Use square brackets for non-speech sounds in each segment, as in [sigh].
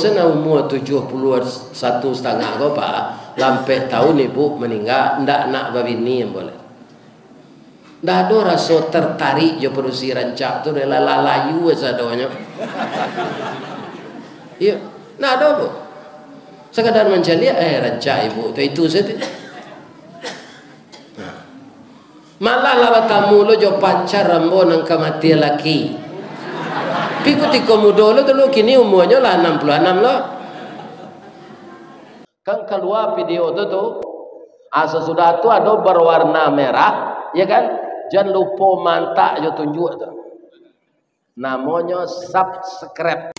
sana umur tujuh puluh satu setengah kau pak lampai tahun ibu meninggal ndak nak babini yang boleh. Ndak ada rasa tertarik jo produksi rancak tu adalah lalayu sadonya iya ndak ada bu [laughs] sekadar mencari eh rancak ibu tu itu saja. Malah lah tamu lo jo pacar rambo nang kematian laki tapi ketika muda lo dulu kini umurnya lah 66 lah. Kan keluar video tu tu. Ah sesudah tu ada berwarna merah, ya kan? Jangan lupa mantak je tunjuk tu. Namanya subscribe.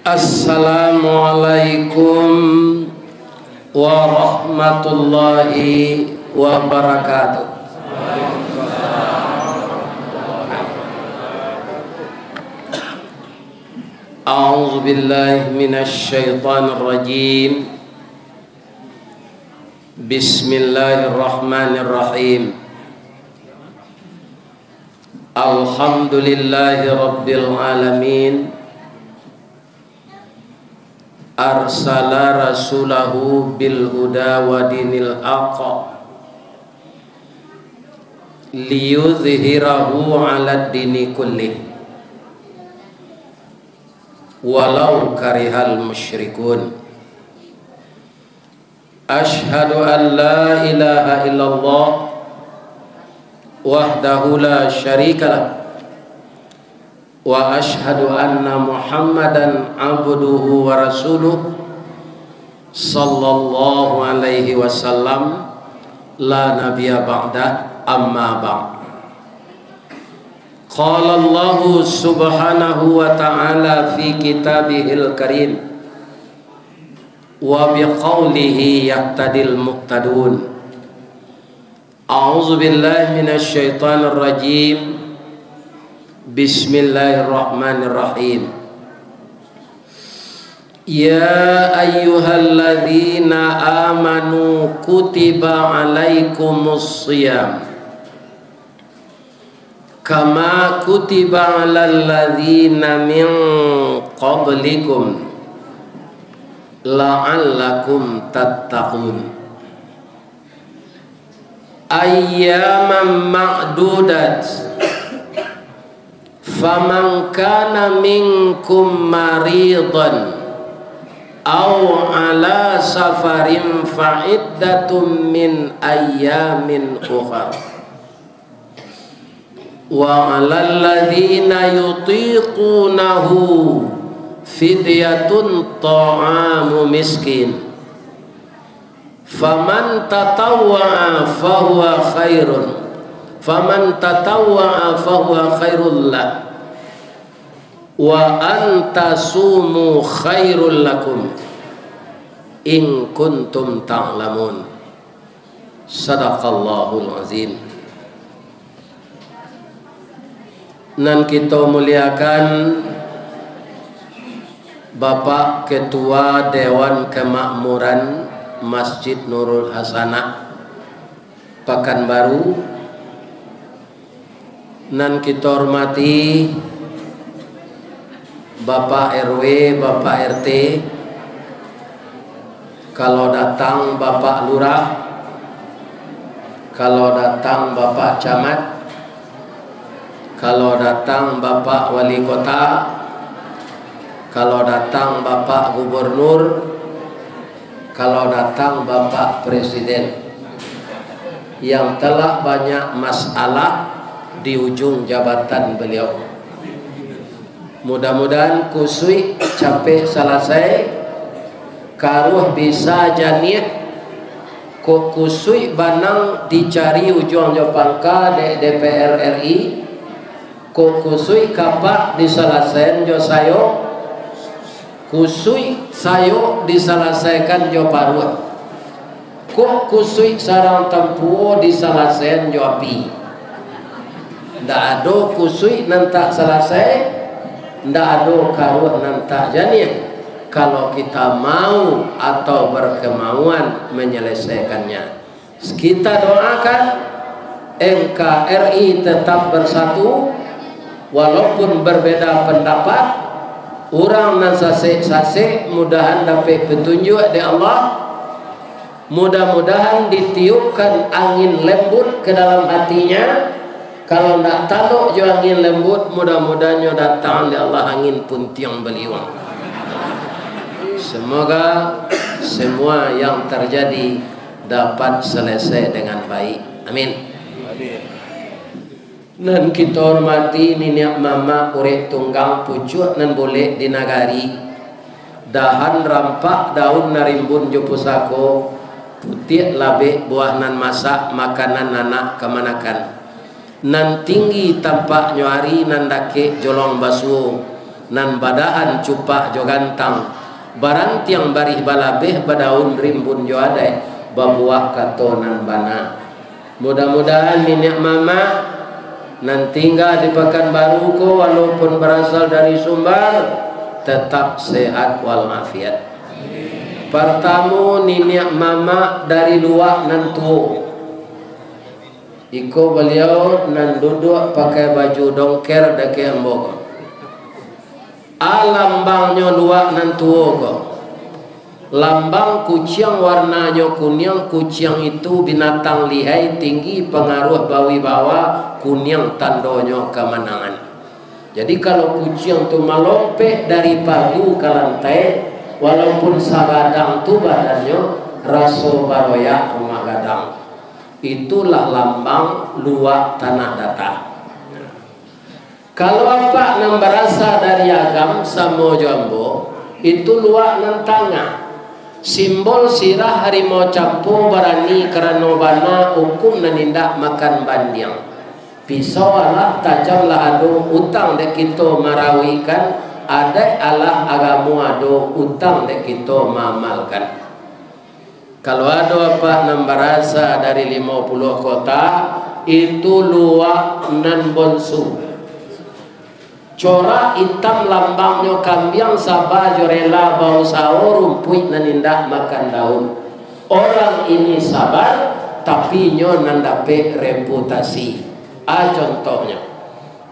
Assalamualaikum warahmatullahi wabarakatuh. أعوذ بالله من الشيطان الرجيم. بسم الله الرحمن الرحيم. الحمد لله رب العالمين. أرسل رسوله بالهدى ودين الحق. ليظهره على الدين كله walau karihal musyrikun Ashhadu an la ilaha illallah wahdahu la syarika lah wa ashhadu anna muhammadan abduhu wa rasuluh sallallahu alaihi wasallam la nabiyya ba'da amma ba'd. Qala Allah subhanahu wa ta'ala fi kitabihil karim. Wa biqaulihi yaqtadil muqtadun. A'udzu billahi minasy syaithanir rajim. Bismillahirrahmanirrahim. Ya ayyuhalladzina amanu kutiba alaikumus siyam kama kutiba alal ladzina min qablikum la'allakum tattaqun. Ayyaman ma'dudat. Faman kana minkum maridan aw ala safarin fa'iddatun min ayyamin ukhra وعلى الذين يطيقونه فدية طعام مسكين. فمن تطوع فهو خير. فمن تطوع فهو خير له. وأن تصوموا خير لكم إن كنتم تعلمون. صدق الله العظيم. Nan kita muliakan Bapak Ketua Dewan Kemakmuran Masjid Nurul Hasanah Pekanbaru. Nan kita hormati Bapak RW, Bapak RT kalau datang Bapak Lurah kalau datang Bapak Camat kalau datang Bapak Wali Kota kalau datang Bapak Gubernur kalau datang Bapak Presiden. Yang telah banyak masalah di ujung jabatan beliau. Mudah-mudahan kusui capek selesai. Karuh bisa janiah kok kusui banang dicari ujung di DPR RI ko kusui kapak diselesaikan jo sayo. Kusui sayo diselesaikan jo paruh ko kusui sarang tempuo diselesaikan jo api. Ndak ada kusui nanti selesai ndak ada karuh nanti jadi kalau kita mau atau berkemauan menyelesaikannya. Kita doakan NKRI tetap bersatu walaupun berbeda pendapat orang nan sasek-sasek mudahan dapat petunjuk dari Allah. Mudah-mudahan ditiupkan angin lembut ke dalam hatinya. Kalau tidak taluk jo angin lembut mudah-mudahan datang dari Allah angin puntiang beliwang. Semoga semua yang terjadi dapat selesai dengan baik. Amin nan kita hormati niniak mama urek tunggang pucuk nan boleh di nagari. Dahan rampak daun narimbun jo pusako putih labe buah nan masak makanan anak kemanakan. Nan tinggi tampak nyuari nan dake jolong basuh nan badahan cupak jo gantang barang tiang barih balabeh badaun rimbun jo ade babuah kato nan bana. Mudah-mudahan niniak mama nan tinggal di Pekanbaru ko walaupun berasal dari Sumbar tetap sehat walafiat. Pertama niniak mama dari luar nan tu. Iko beliau nan duduk pakai baju dongker dake. Alam bangnya luar nan tu ko lambang kucing warnanya kuning kucing itu binatang lihai tinggi pengaruh bawi bawa kuning tandonya kemenangan. Jadi kalau kucing itu melompat dari pagu ke lantai walaupun sagadang tu badannya raso baroya rumah gadang itulah lambang luak tanah datar kalau apa berasal dari agam samo jambo itu luak nan tangah simbol sirah harimau campu berani kerana bana hukum nanindak makan bandiang. Pisau Allah tajamlah ado utang dek kita marawikan ada Allah agamu ado utang dek kita mamalkan. Kalau ada apa enam barasa dari lima puluh kota itu luak nan bonsu Cora hitam lambangnya kambiang sabah jorela bau saur rumput nanindak makan daun. Orang ini sabar tapi nyo nandape reputasi. A contohnya.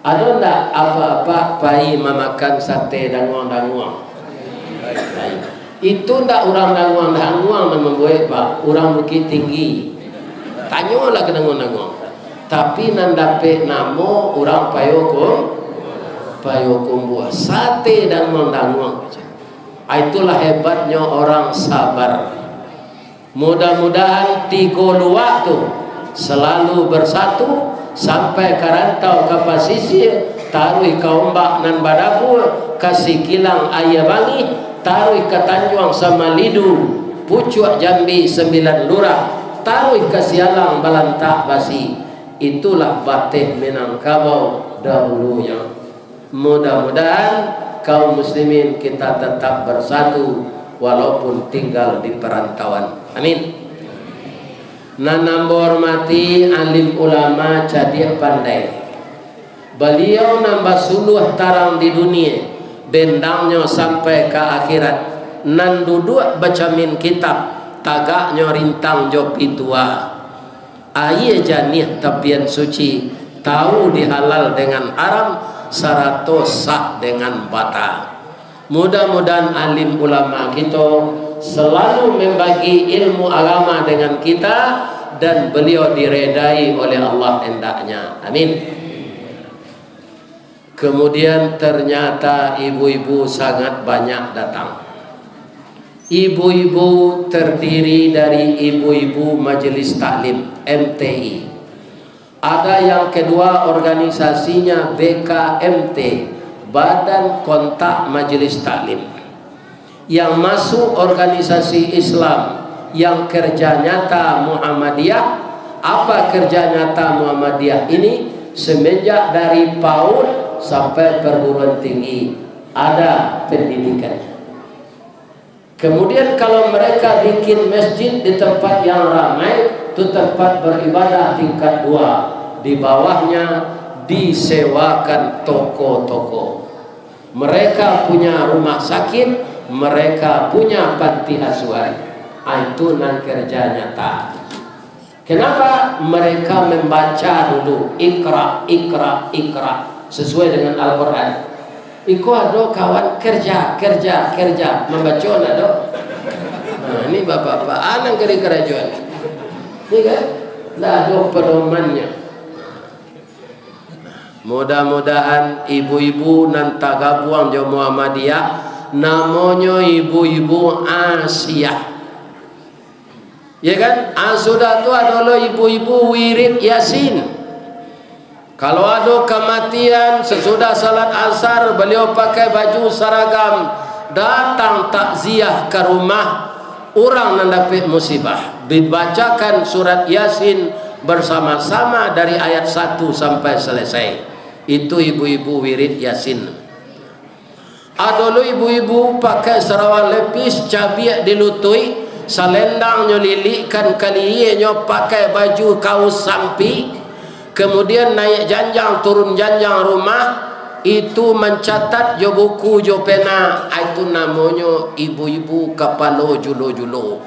Ada ndak apa-apa pai memakan sate danguang-danguang? Itu ndak orang danguang-danguang membuat pak. Orang bukit tinggi. Tanyalah ke danguang-danguang. Tapi nandape namo orang payokong payo kumbuah sate dan mendanguang itulah hebatnya orang sabar. Mudah-mudahan tiga waktu selalu bersatu sampai karantau ke pasisir taruh ke ombak nan badabu kasih kilang ayah bangi taruh ke tanjuang sama lidu pucuk jambi sembilan lurah taruh ke sialang balantak basi. Itulah batik minangkabau dahulunya Mudah-mudahan kaum muslimin kita tetap bersatu walaupun tinggal di perantauan. Amin. Nanambor mati alim ulama jadi pandai. Beliau nambah suluh tarang di dunia, bendangnya sampai ke akhirat. Nan duduk baca min kitab, tagaknya rintang jopi tua. Ayah janih tapian suci, tahu dihalal dengan haram, seratus sah dengan bata. Mudah-mudahan alim ulama kita selalu membagi ilmu agama dengan kita dan beliau diredai oleh Allah hendaknya. Amin. Kemudian ternyata ibu-ibu sangat banyak datang. Ibu-ibu terdiri dari ibu-ibu Majelis Taklim MTI ada yang kedua organisasinya BKMT Badan Kontak Majelis Taklim. Yang masuk organisasi Islam Yang kerja nyata Muhammadiyah. Apa kerja nyata Muhammadiyah ini? Semenjak dari PAUD sampai perguruan tinggi Ada pendidikannya Kemudian kalau mereka bikin masjid di tempat yang ramai itu tempat beribadah tingkat dua. Di bawahnya disewakan toko-toko. Mereka punya rumah sakit mereka punya panti asuhan. Ah, itu nan kerja nyata kenapa mereka membaca dulu? Ikra ikra ikra sesuai dengan Al-Quran. Iko ada kawan kerja, kerja, kerja. Membaca ada. Nah, ini bapak-bapak anak kali kerajaan. Ini kan? Ada pedomannya. Mudah-mudahan ibu-ibu nan tagabuang jo Muhammadiyah namanya ibu-ibu Asia. Ya kan? Asudah tu adalah ibu-ibu wirid Yasin. Kalau ada kematian sesudah salat asar beliau pakai baju seragam datang takziah ke rumah orang yang dapat musibah. Dibacakan surat Yasin bersama-sama dari ayat 1 sampai selesai. Itu ibu-ibu wirid Yasin. Ada ibu-ibu pakai sarawak lepis cabiak dilutui salendang nyo lilikan kali nyo pakai baju kaus sampi kemudian naik janjang turun janjang rumah itu mencatat jo buku jo pena. Itu namanya ibu-ibu kapalo julo-julo.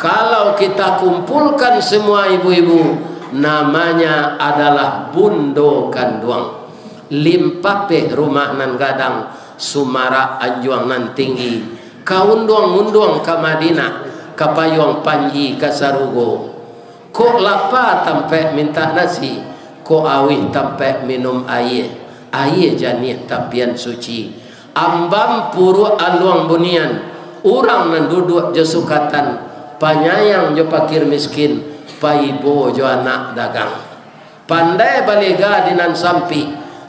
Kalau kita kumpulkan semua ibu-ibu namanya adalah bundo kanduang limpape rumah nan gadang sumara anjuang nan tinggi. Kaunduang-unduang ke Madinah ke panji ke Sarugo. Kok lapar tampai minta nasi kok awih tampai minum air. Air janih tapian suci. Ambam puru aluang bunian. Orang nan duduk jesukatan panyayang jo pakir miskin. Paibo jo anak dagang. Pandai balega dinan sampi.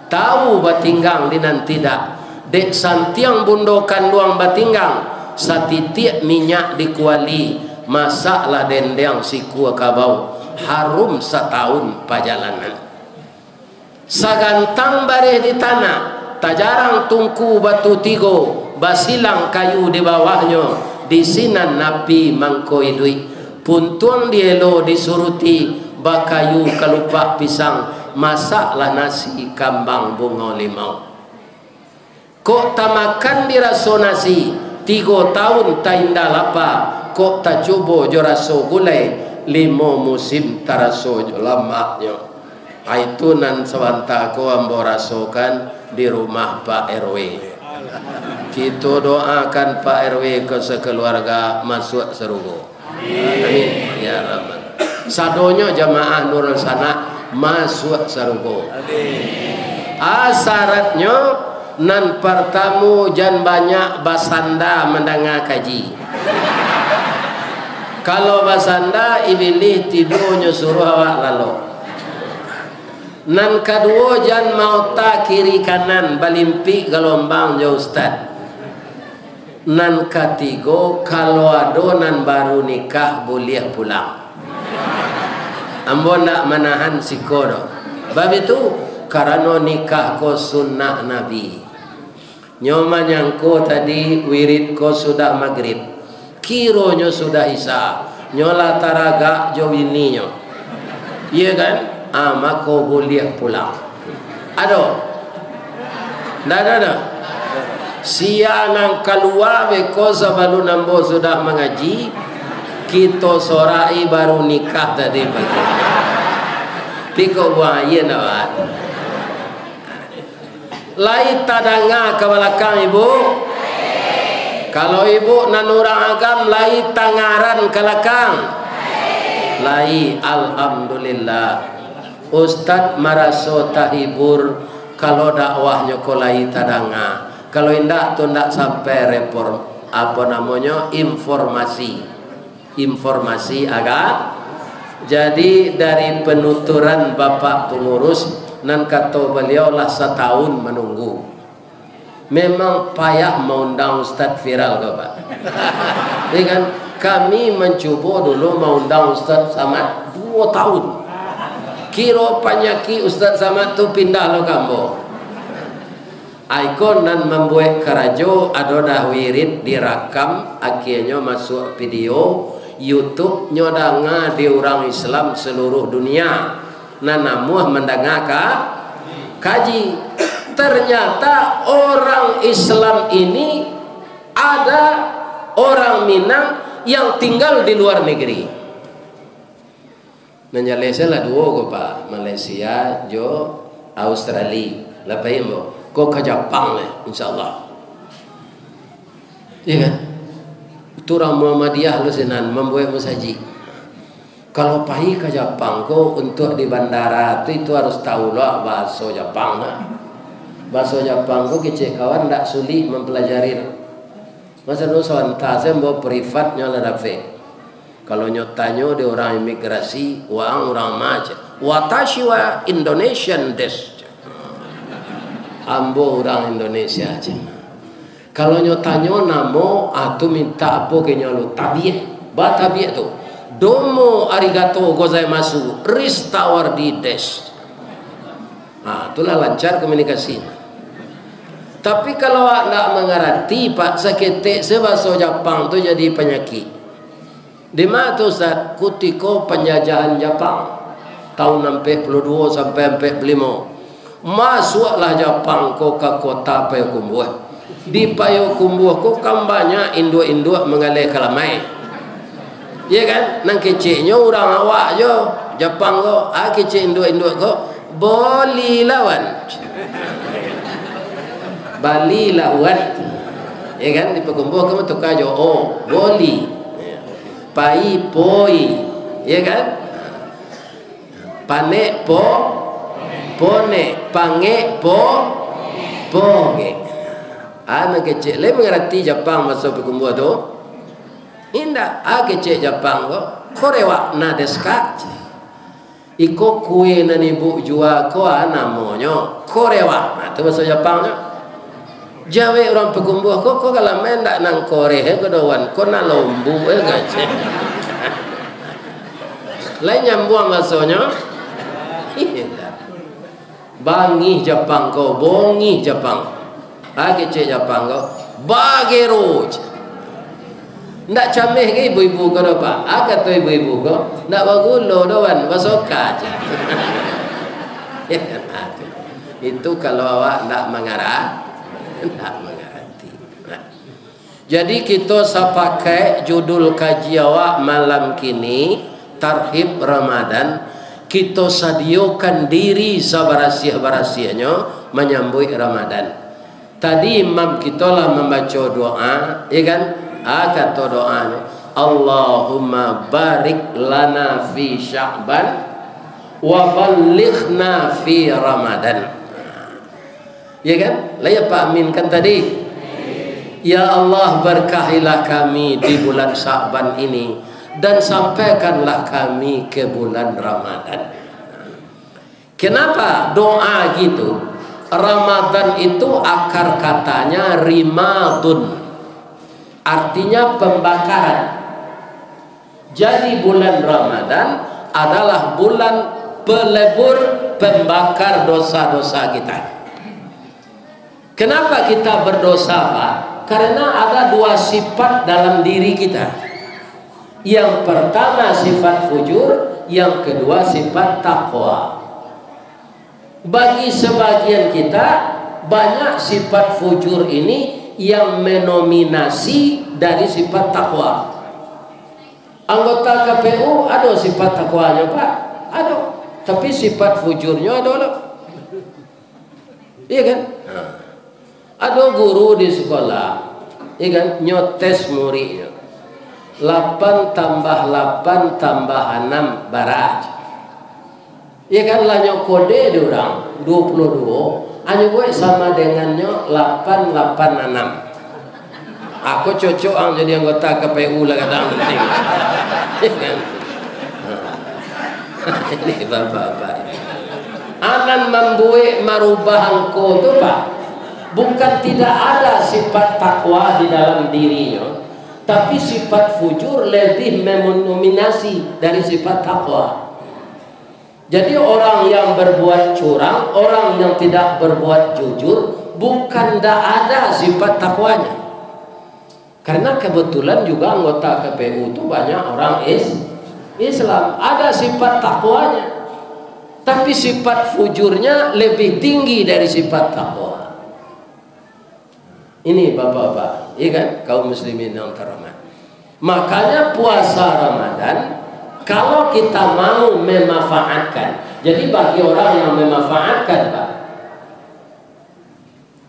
Tahu batinggang dinan tidak. Dek santiang bundokan luang batinggang. Satitik minyak di kuali masaklah dendeng si kuah kabau. Harum setahun perjalanan sagantang bareh di tanah tajarang tungku batu tigo basilang kayu di bawahnya di sinan napi mangkoi duit. Puntuang dielo disuruti bakayu kalupak pisang masaklah nasi kambang bunga limau. Kok tamakan diraso nasi tiga tahun tak indah lapa kok tak cuba jo raso gulai lima musim tak raso jo lama jo itu nan sewanta ko ambo rasokan di rumah Pak RW kita doakan Pak RW ke sekeluarga masuk serugo. Amin. Ya rabbal. Sadonyo jamaah nur sana masuk serugo. Amin asaratnya nan pertamu jan banyak basanda mendengar kaji. Kalau basanda ibilih tidurnya suruh awak lalu nan kedua jan mau tak kiri kanan balimpi gelombang jauh ustaz nan ketiga kalau ada nan baru nikah boleh pulang ambo nak menahan sikodo bab itu karena nikah ko sunnah nabi Nyoma nyangko tadi wirid ko sudah maghrib. Kironyo sudah isa. Nyola taraga jo bininya. Iya kan? Ama ko boleh pulang. Ado. Dah dah dah. Sia nang keluar be ko sabalu nambo sudah mengaji. Kita sorai baru nikah tadi pagi. Piko buah iya nawat lai tadanga ke belakang ibu kalau ibu nanurang agam lai tangaran ke belakang lai alhamdulillah ustad maraso tahibur kalau dakwahnya ko lai tadanga. Kalau indak tu ndak sampai report apa namanya informasi. Informasi agak jadi dari penuturan bapak pengurus nan kata beliau lah setahun menunggu. Memang payah mengundang Ustaz viral ke Pak? [laughs] Kan kami mencuba dulu mengundang Ustaz Samad dua tahun kira penyakit Ustaz Samad tu pindah lo kamu ikon nan membuat kerajo ada dah wirid dirakam akhirnya masuk video YouTube nyodanga di orang Islam seluruh dunia. Nana muah mendengarkan kaji. Ternyata orang Islam ini ada orang Minang yang tinggal di luar negeri Malaysia lah dua ko pak. Malaysia jo Australia. Lepas itu ko Jepang lah insyaallah. Iya kan? Itu orang Muhammadiyah lu senan membuat musajid. Kalau pergi ke Jepang ko untuk di bandara tu itu harus tahu lah bahasa Jepang lah. Bahasa Jepang ko kecik kawan tak sulit mempelajari. Masa tu soal saya bawa privat nyola dapat. Kalau nyotanya di orang imigrasi, orang orang macam. Watashi wa Indonesian des. Ambo orang Indonesia aja. Kalau nyotanya namo atau minta apa ke nyalo tabiat. Ba tabiat tu. Domo arigato gozaimasu. Ristawar di des. Ah, itulah lancar komunikasi. Tapi kalau tak mengerti Pak seketik sebahasa Jepang tu jadi penyakit. Di mana tu Ustaz? Kutiko penjajahan Jepang tahun 42 sampai 45. Masuklah Jepang ko ke kota Payakumbuh. Di Payakumbuh ko kan banyak induk-induk mengalih kelamai. Ya kan? Nang keciknya orang awak je. Jepang ko, ah kecik induk-induk ko boleh lawan. Bali lawan. Ya kan? Di Payakumbuh kamu tukar jo. Oh, boleh pai poi. Ya kan? Pane po. Pone. Pange po. Poge ana kecil le mengerti Jepang masuk ke kumbu tu? Inda a kecil Jepang ko korewa na deska? Iko kue na ni bu jua ko ana monyo korewa na tu bahasa Jepang Jawa orang pekumbuh kok kok kalau main tak nang kore he ko doan ko na lombu eh gaje. [laughs] Lain nyambuang maksudnya. [laughs] Bangi Jepang ko, bongi Jepang. Age ce Jepang ko, bagi roj. Nak camih ke ibu-ibu do pak? Aga tu ibu-ibu ko, nak bagulo doan basoka je. [laughs] Itu kalau awak nak mengarah tak mengerti. Jadi kita sepakai judul kaji awak malam kini Tarhib Ramadan kita sediakan diri sabarasia-barasianya menyambut Ramadan. Tadi imam kita lah membaca doa, ya kan? Ah kata doanya, Allahumma barik lana fi Sya'ban wa ballighna fi Ramadan. Ya kan? Layak Pak Amin kan tadi. Ya Allah berkahilah kami di bulan Sa'ban ini dan sampaikanlah kami ke bulan Ramadan. Kenapa doa gitu? Ramadan itu akar katanya rimadun. Artinya pembakaran. Jadi bulan Ramadan adalah bulan pelebur pembakar dosa-dosa kita. Kenapa kita berdosa Pak? Karena ada dua sifat dalam diri kita. Yang pertama sifat fujur, yang kedua sifat takwa. Bagi sebagian kita banyak sifat fujur ini yang menominasi dari sifat takwa. Anggota KPU ada sifat takwanya Pak? Ada. Tapi sifat fujurnya ada. Iya kan? Ada guru di sekolah ya kan, nyotes muridnya. 8 tambah 8 tambah 6 barat ya kan? Lah kode di orang 22 hanya gue sama dengannya 886 aku cocok ang jadi anggota KPU lah kata ang penting. Kan? Ini bapak-bapak. Anan membuat marubah angko tu pak bukan tidak ada sifat takwa di dalam dirinya tapi sifat fujur lebih mendominasi dari sifat takwa. Jadi orang yang berbuat curang orang yang tidak berbuat jujur bukan tidak ada sifat takwanya. Karena kebetulan juga anggota KPU itu banyak orang is Islam. Ada sifat takwanya tapi sifat fujurnya lebih tinggi dari sifat takwa ini bapak-bapak, iya kan? Kaum muslimin yang terhormat. Makanya puasa Ramadan kalau kita mau memanfaatkan jadi bagi orang yang memanfaatkan Pak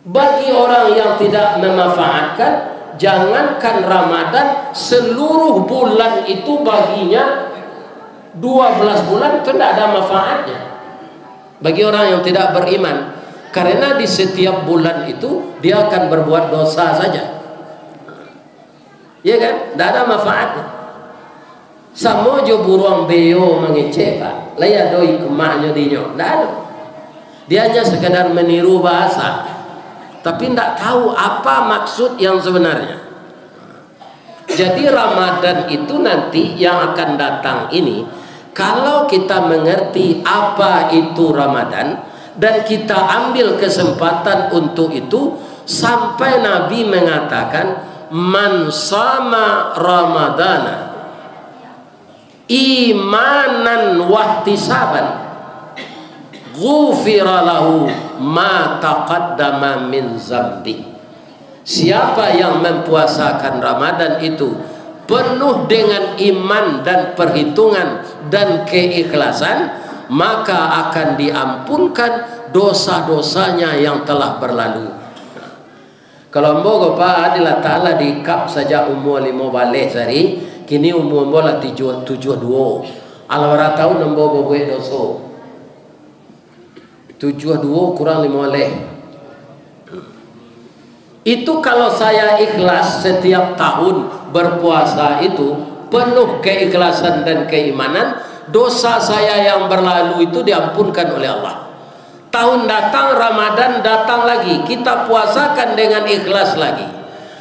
bagi orang yang tidak memanfaatkan jangankan Ramadan seluruh bulan itu baginya 12 bulan itu tidak ada manfaatnya bagi orang yang tidak beriman karena di setiap bulan itu dia akan berbuat dosa saja ya kan tidak ada manfaatnya Samo jo buruang beo mengecek pak. Laya doi kemaknya dinyo. Tidak ada. Dia hanya sekadar meniru bahasa. Tapi tidak tahu apa maksud yang sebenarnya. Jadi Ramadan itu nanti yang akan datang ini. Kalau kita mengerti apa itu Ramadan. Dan kita ambil kesempatan untuk itu. Sampai Nabi mengatakan. Man sama Ramadana imanan wahtisaban ghufira lahu ma taqaddama min zambi siapa yang mempuasakan Ramadan itu penuh dengan iman dan perhitungan dan keikhlasan maka akan diampunkan dosa-dosanya yang telah berlalu. Kalau mbogo pa adila ta'ala di kap saja umur lima balik sehari kini umur bola tujuh tujuh dua. Alawara tahu nombor bobo doso tujuh dua kurang lima leh itu kalau saya ikhlas setiap tahun berpuasa itu penuh keikhlasan dan keimanan dosa saya yang berlalu itu diampunkan oleh Allah. Tahun datang Ramadan datang lagi. Kita puasakan dengan ikhlas lagi.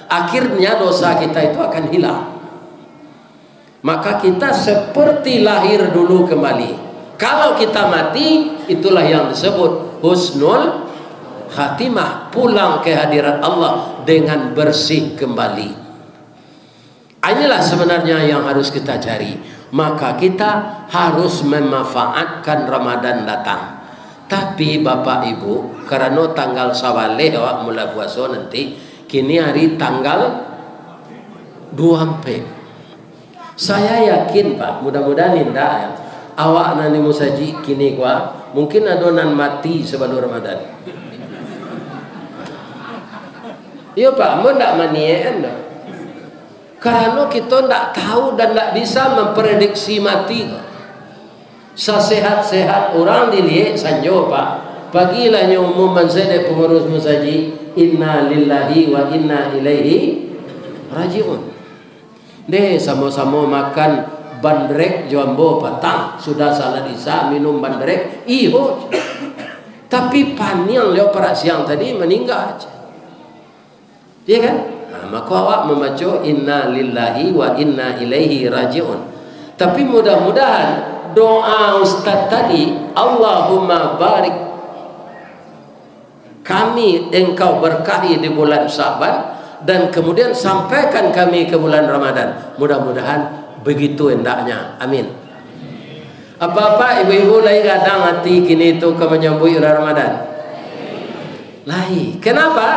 Akhirnya dosa kita itu akan hilang. Maka kita seperti lahir dulu kembali. Kalau kita mati itulah yang disebut husnul khatimah. Pulang ke hadirat Allah dengan bersih kembali. Inilah sebenarnya yang harus kita cari maka kita harus memanfaatkan Ramadan datang tapi Bapak Ibu karena tanggal sawale awak mula puasa nanti kini hari tanggal 24 saya yakin Pak, mudah-mudahan tidak ya. Awak nani musaji kini gua mungkin adonan mati sebelum Ramadan. Iya Pak, mau tidak manien Karena kita tidak tahu dan tidak bisa memprediksi mati. Sesehat-sehat orang dilihat sanjo Pak. Bagilah yang umum saya pengurus musaji. Inna lillahi wa inna ilaihi rajiun. Deh sama-sama makan bandrek jombo petang sudah salah isa minum bandrek iho tapi paniang leo para siang tadi meninggal aja iya kan maka awak membaca inna lillahi wa inna ilaihi rajiun tapi mudah-mudahan doa ustaz tadi Allahumma barik kami engkau berkahi di bulan Syaban dan kemudian sampaikan kami ke bulan Ramadan. Mudah-mudahan begitu hendaknya. Amin. Apa-apa ibu-ibu lagi kadang hati kini itu ke menyambut Ramadan? Lain. Kenapa?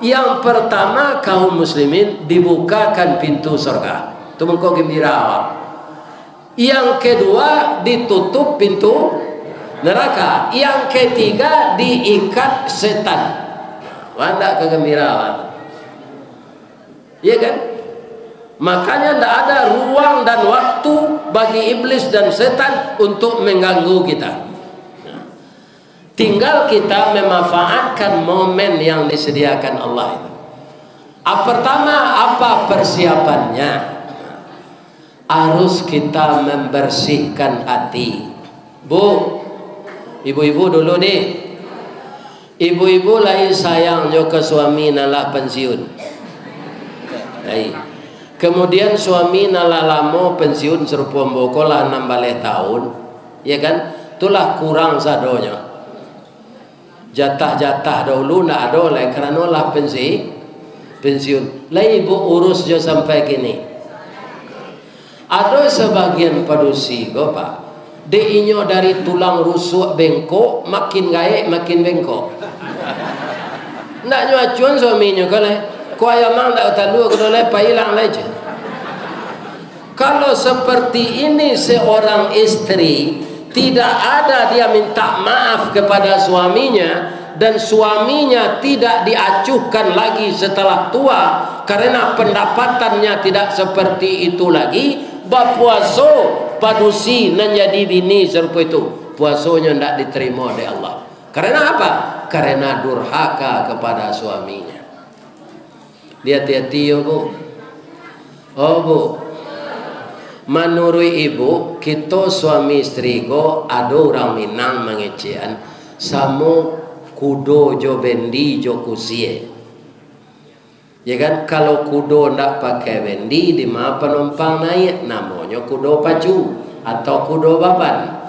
Yang pertama kaum muslimin dibukakan pintu surga. Itu mengkau gembira. Yang kedua ditutup pintu neraka. Yang ketiga diikat setan. Wanda kegembiraan. Ya kan? Makanya tidak ada ruang dan waktu bagi iblis dan setan untuk mengganggu kita. Tinggal kita memanfaatkan momen yang disediakan Allah itu. Ah, pertama apa persiapannya? Harus kita membersihkan hati. Bu, ibu-ibu dulu nih. Ibu-ibu lain sayang ke suami nalah pensiun. Kemudian suami nalalamo pensiun serupa mboko lah enam balai tahun. Ya kan? Itulah kurang sadonya. Jatah-jatah dahulu nak ada oleh kerana lah pensi pensiun. Lah ibu urus je sampai kini. Ada sebagian padusi go pak. Deinyo dari tulang rusuk bengkok makin gaek makin bengkok. Nak nyuacuan suaminya kalau kwa ya mang da ta lu ko le pa ilang le je kalau seperti ini seorang istri tidak ada dia minta maaf kepada suaminya dan suaminya tidak diacuhkan lagi setelah tua karena pendapatannya tidak seperti itu lagi berpuasa padusi menjadi bini serupa itu puasanya tidak diterima oleh Allah karena apa? karena durhaka kepada suaminya dia hati-hati ya bu oh bu menurut ibu kita suami istri ko ada orang Minang mengecehan sama kudo jo bendi jo kusie. Ya kan? Kalau kudo ndak pakai bendi di mana penumpang naik? Namanya kudo pacu atau kudo baban.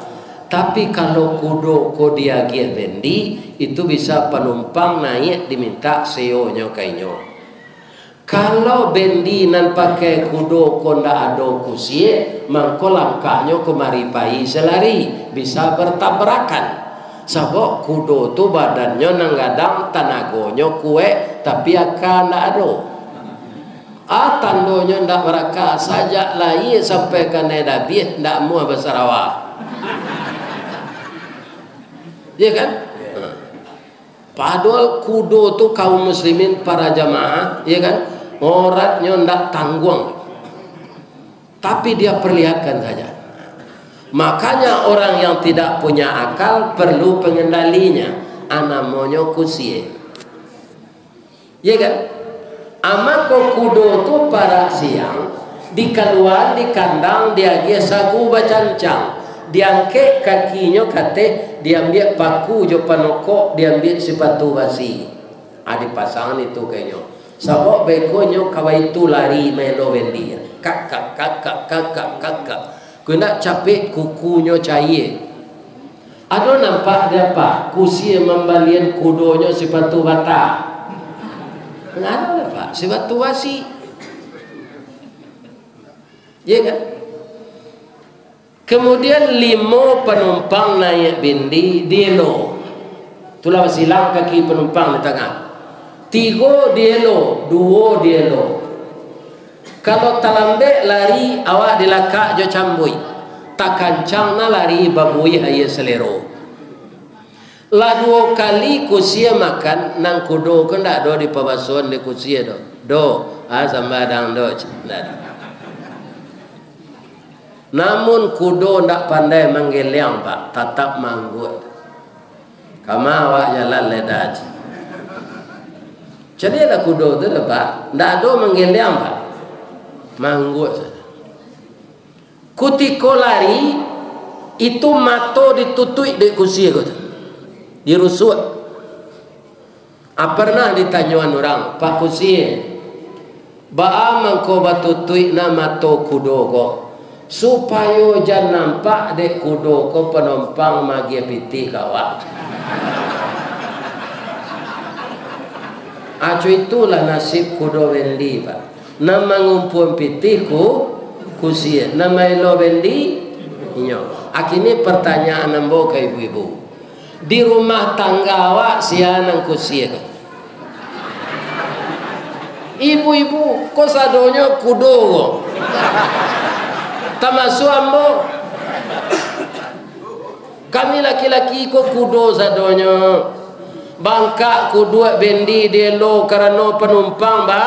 Tapi kalau kudo ko dia bendi itu bisa penumpang naik diminta seonyo kainyo kalau bendi nan pakai kudo konda ado kusie, mangko langkahnya kemari pai selari bisa bertabrakan. Sebab kudo tu badannya nanggadang tanagonya kue tapi akan ndak ado. Tandonya ndak mereka saja lai sampai ke nedabi ndak mau bersarawa. Ya kan? Padahal kudo tu kaum muslimin para jamaah, ya kan? Oratnya tidak tanggung Tapi dia perlihatkan saja. Makanya orang yang tidak punya akal Perlu pengendalinya. Anamonyo kusie. Ya kan? Amako kudo tu para siang Di keluar di kandang Dia dia sagu bacancang. Diangke kakinya kate Diambil paku jo panokok Diambil sepatu basi. Ada pasangan itu kayaknya Sebab bekonyo kawai tu lari melo bendi. Kak kak kak kak kak kak kak kak. Kena capek kukunya cair. Ada nampak dia apa? Kusi membalian kudonya sepatu bata. Ada apa? Sepatu wasi. Ya kan? Kemudian lima penumpang naik bindi di lo. Itulah silang kaki penumpang di tengah. Tiga dia lo, dua dia lo. Kalau talambe lari awak dilakak jo cambui. Tak kancang na lari babui haya selero. La dua kali kusia makan nang kudo kan tak do di pabasuan di kusia do. Do, ah sambadang do. Namun kudo ndak pandai manggil yang pak, tatap manggut. Kama awak jalan ledaj. Jadi ada kudo tu lepas, tak manggil dia apa? Manggut saja. Kutiko lari, itu mato ditutup di kursi aku tu. Dirusut. Apa pernah ditanya orang, Pak kursi, Ba'a mangko batutui na mato kudo ko supaya jangan nampak dek kudo ko penumpang magi piti kawak. Acu itulah nasib kudo bendi pak. Nama ngumpul pitiku kusia. Nama elo bendi inyo. Akini pertanyaan nambo ke ibu-ibu. Di rumah tangga awak sianang kusia ke? Ibu-ibu kok sadonya kudo? Tamasu ambo. Kami laki-laki kok kudo sadonya bangka ku dua bendi dia lo kerana penumpang ba?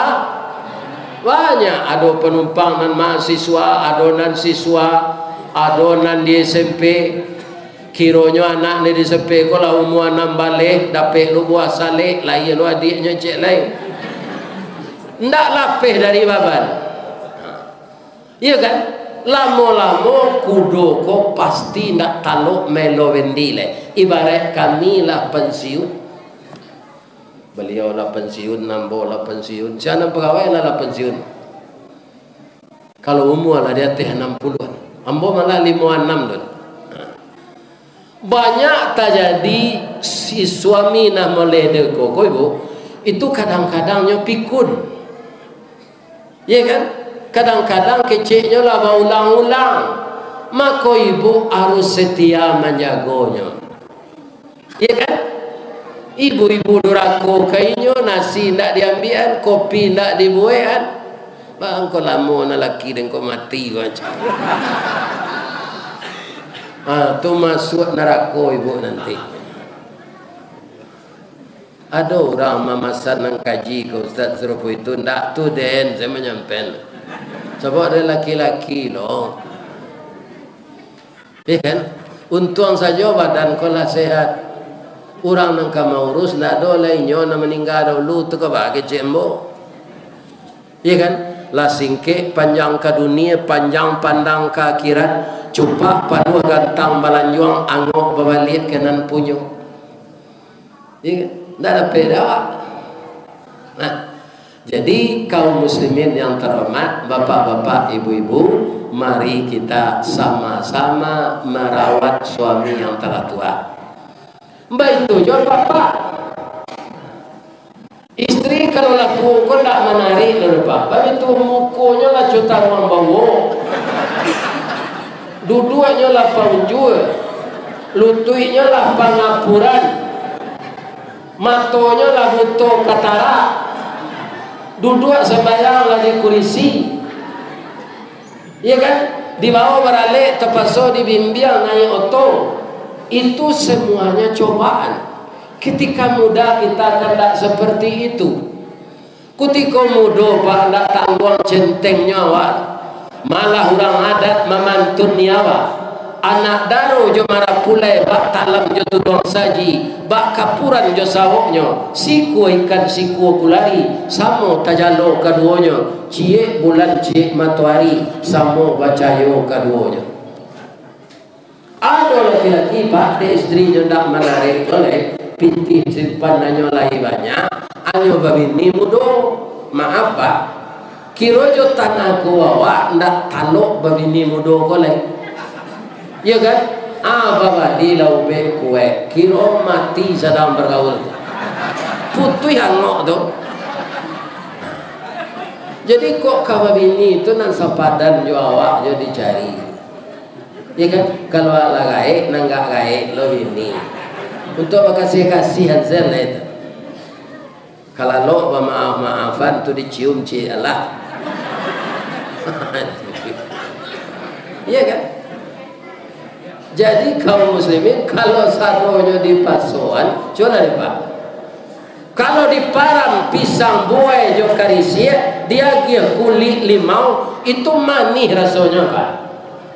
Banyak. Ada penumpang dan mahasiswa adonan siswa adonan di SMP kironya anak ni di SMP ko lah umur enam balik dapat lu buah salik lain lu adiknya cek lain. Ndak lapih dari baban. Iya kan? Lama-lama kudo ko pasti ndak taluk melo bendile ibarat kami lah pensiun Beliau lah pensiun, nambo lah pensiun. Siapa pegawai lah pensiun. Kalau umur lah dia teh 60-an. Ambo malah 56 tu. Banyak terjadi si suami nak melede koko ibu. Itu kadang-kadangnya pikun. Ya kan? Kadang-kadang keciknya lah berulang-ulang. Maka ibu harus setia menjaganya. Ya kan? Ibu-ibu durako kainyo nasi ndak diambilan, kopi ndak dibuat. Bang kau lama nak laki dan kau mati macam. Ah, tu masuk neraka ibu nanti. Ada orang memasak nang kaji ke Ustaz Serupu itu. Tak tu den saya menyampaikan. Sebab ada laki-laki loh. Ya kan? Untung saja badan kau lah sehat. Orang nang kamu urus, tak ada lainnya nak meninggal dulu tu kau bagi cembo. Ya kan? Lah singkik panjang ke dunia, panjang pandang ke akhirat. Cupak paduh gantang balanjuang angok berbalik kanan punyuk. Ya kan? Tak ada beda Nah, jadi kaum muslimin yang terhormat, bapak-bapak, ibu-ibu, mari kita sama-sama merawat suami yang telah tua. Mbak itu jual bapak. Istri kalau laku kau tak menarik lalu bapak itu mukunya lah cuta orang bawa. Duduknya lah panjul. Lututnya lah pangapuran matonya lah butuh katara duduk sembahyang lagi kurisi iya kan di bawah beralik terpaksa dibimbing naik oto itu semuanya cobaan. Ketika muda kita tidak seperti itu. Ketika muda pak tidak tanggung centeng nyawa. Malah orang adat memantun nyawa. Anak daru jo mara pulai bak talam jo tudong saji bak kapuran jo sawoknya siku ikan siku kulari samo tajalo kaduonya cie bulan cie matuari samo bacayo kaduonya ada laki-laki pak de istri jo ndak menarik oleh pinti simpan nanyo lagi banyak anyo babini mudo maaf pak kiro jo tanah kuwawa ndak talok babini mudo kolek Ya kan? Apa badi lau be kue kiro mati sedang bergaul. Putih hangok tu. Jadi kok kawa bini itu nan sepadan jo awak jo dicari. Ya kan? Kalau ala gae nang gak gae lo bini. Untuk makasih kasihan zen lah itu. Kalau lo maaf maafan tu dicium cie Allah. Iya [laughs] kan? Jadi kaum muslimin kalau sadonya di pasuan, coba deh Pak. Kalau di param pisang buai jo karisia, dia kulit limau itu manis rasanya Pak.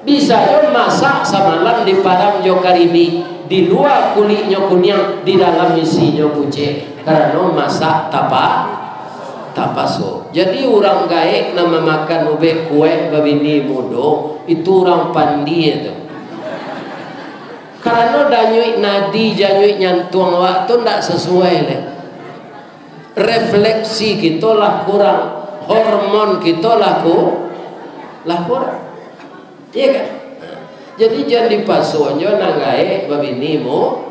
Bisa masak samalam di param jo karibi, di luar kulitnya kuning, di dalam isinya kucing. Karena masak tapa tapaso. Jadi orang gaek nama makan ube kue babini mudo itu orang pandi itu. Karena danyui nadi janyui nyantuang waktu tidak sesuai le. Refleksi kita lah kurang, hormon kita lah kurang. Iya kan? Jadi jangan dipasuannya nangai babini mu,